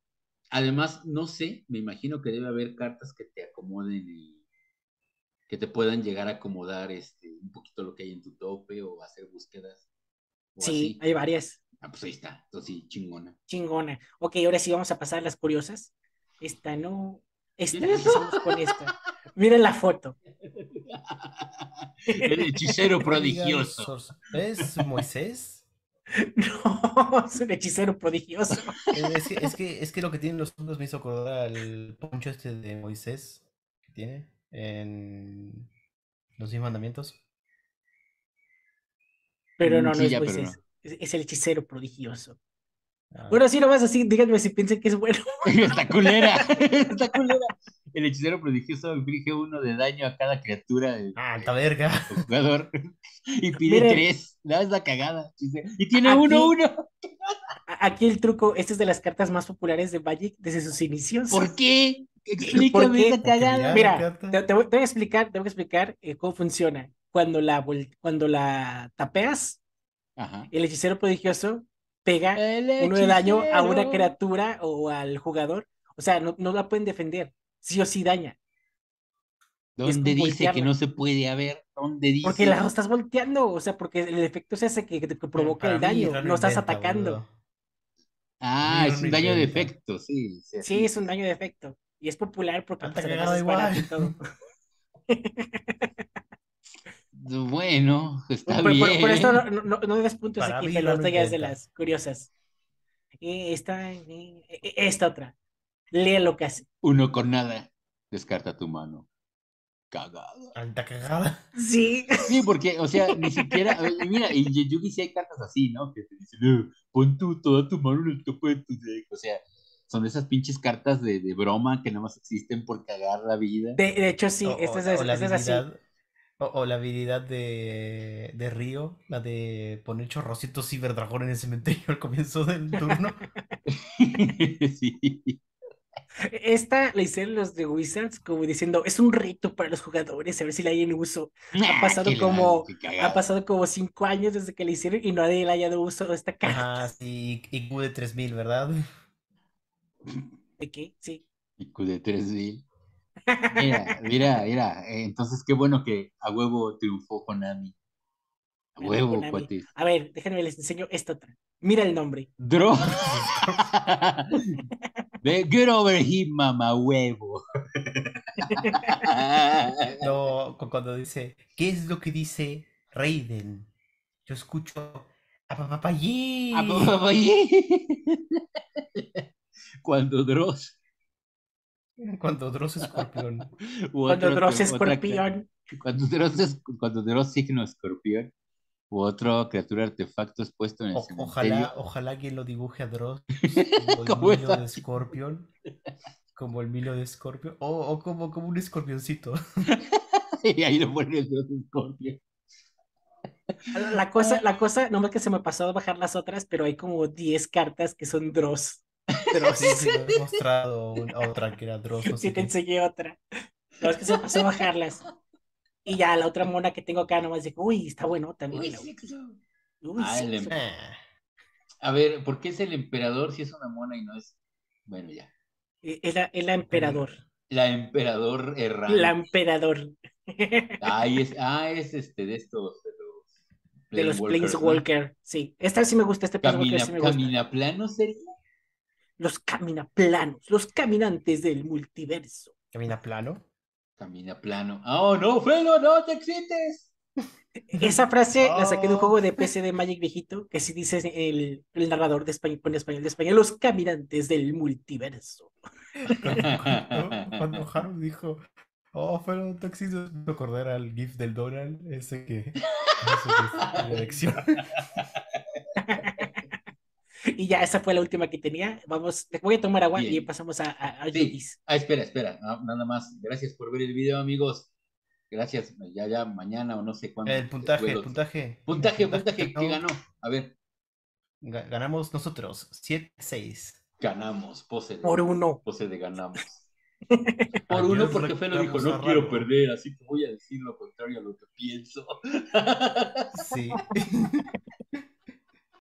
Además, no sé, me imagino que debe haber cartas que te acomoden y que te puedan llegar a acomodar este, un poquito lo que hay en tu tope o hacer búsquedas. O Sí, así. hay varias. Ah, pues ahí está. Entonces sí, chingona. Chingona. Ok, ahora sí vamos a pasar a las curiosas. Esta no. Esta, empezamos con esta. Miren la foto. El hechicero prodigioso. ¿Es Moisés? No, es un hechicero prodigioso. Es que, es que, es que lo que tienen los fondos me hizo acordar al poncho este de Moisés que tiene en los diez mandamientos. Pero Mm, no, no sí, es ya, Moisés. Es, es el hechicero prodigioso. Ah, Bueno, sí, nomás así, díganme si piensan que es bueno. Está culera. Está culera. El hechicero prodigioso inflige uno de daño a cada criatura del ah, alta verga. del jugador. Y pide Miren. tres. No, es la cagada. Y tiene Aquí- uno, uno. Aquí el truco, esta es de las cartas más populares de Magic desde sus inicios. ¿Por qué? ¿Por Explícame esa cagada. mira- te, te voy, te voy a explicar, te voy a explicar eh, cómo funciona. Cuando la, cuando la tapeas, Ajá. el hechicero prodigioso pega El uno de daño a una criatura o al jugador. O sea, no, no la pueden defender. Sí o sí daña. es ¿Dónde dice que no se puede haber? ¿Dónde dice? Porque la estás volteando. O sea, porque el efecto se hace que, te provoca el daño. No estás inventa, atacando. boludo. Ah, es no un daño de efecto, sí. sí, es un daño de efecto. Y es popular porque pues, además es barato y igual. todo. Bueno, está Por, por- bien. por esto no, no, no des puntos Para aquí, es de las curiosas. Eh, esta, eh, eh, esta otra. Lea lo que hace. Uno con nada. Descarta tu mano. Cagada. Alta cagada. Sí. Sí, porque, o sea, ni siquiera. mira, y en Yugi sí hay cartas así, ¿no? Que te dicen, "Eh, pon tu, toda tu mano en el tope de tu deck. O sea, son esas pinches cartas de, de broma que nada más existen por cagar la vida. De, de hecho, sí, O- esta o- es, o la esta es así. habilidad, o, o la habilidad de, de Río, la de poner chorrocitos ciberdragón en el cementerio al comienzo del turno. sí. Esta la hicieron los de Wizards como diciendo, es un reto para los jugadores, a ver si la hay en uso. Ha pasado Qué la- como-. Ha pasado como cinco años desde que la hicieron y nadie le haya dado uso a esta carta. Ajá, sí, IQ de 3000, ¿verdad? ¿De qué? Sí. IQ de 3000. Mira, mira, mira. eh, Entonces, qué bueno que a huevo triunfó Konami. A huevo, Konami. cuates. A ver, déjenme les enseño esta otra. Mira el nombre. Draw. Ve, Get over him, mamá huevo. No, cu- cuando dice, ¿qué es lo que dice Raiden? Yo escucho a papapayí. Pa- pa- oye. Cuando Dross. Cuando Dross Escorpión. Cuando Dross Escorpión. Dross, cuando Dross signo escorpión. U otra criatura artefacto es puesto en el O- cementerio. ojalá, ojalá alguien lo dibuje a Dross como ¿Cómo el niño de? Scorpion. Como el Milo de Scorpion. O, o como, como un escorpioncito. Y ahí lo pone el Dross escorpión. La cosa, la cosa, nomás que se me pasó a bajar las otras, pero hay como 10 cartas que son Dross. Dross. Sí, sí, he mostrado otra que era Dross. no Sí, sé te qué. enseñé otra. No, es que se me pasó a bajarlas. Y ya la otra mona que tengo acá nomás dijo, uy, está bueno también. Uy, sexo. uy, Ah, em-. Ah, A ver, ¿por qué es el emperador si es una mona y no es? Bueno, ya. Eh, Es la, es la emperador. La emperador errante. La emperador. Ah, es, ah, es este de estos, de los, De los Planewalkers, ¿no? Planeswalker. Sí, esta sí me gusta, este Planeswalker Camina, sí me gusta. camina plano sería. Los caminaplanos, los caminantes del multiverso. Camina plano. Camina plano. Ah, oh, no, Felo, no te excites. Esa frase la saqué de un Oh. juego de PC de Magic viejito, que sí dice el, el narrador de español, pone español de español, los caminantes del multiverso. Cuando, cuando Haru dijo, Oh, fueron tóxicos. Me acordar al GIF del Donald, ese que. ese que es la elección. y ya, esa fue la última que tenía. Vamos, voy a tomar agua Bien. y pasamos a, a, a Sí. Ah, espera, espera, no, nada más. Gracias por ver el video, amigos. Gracias, ya, ya, mañana o no sé cuándo. El puntaje, el puntaje. Puntaje, El puntaje, ¿qué ganó? A ver, Ga- Ganamos nosotros, 7-6. ganamos, pose de, Por uno. pose de ganamos. Por uno, porque Felo dijo, no quiero Rambo". perder, así que voy a decir lo contrario a lo que pienso. Sí.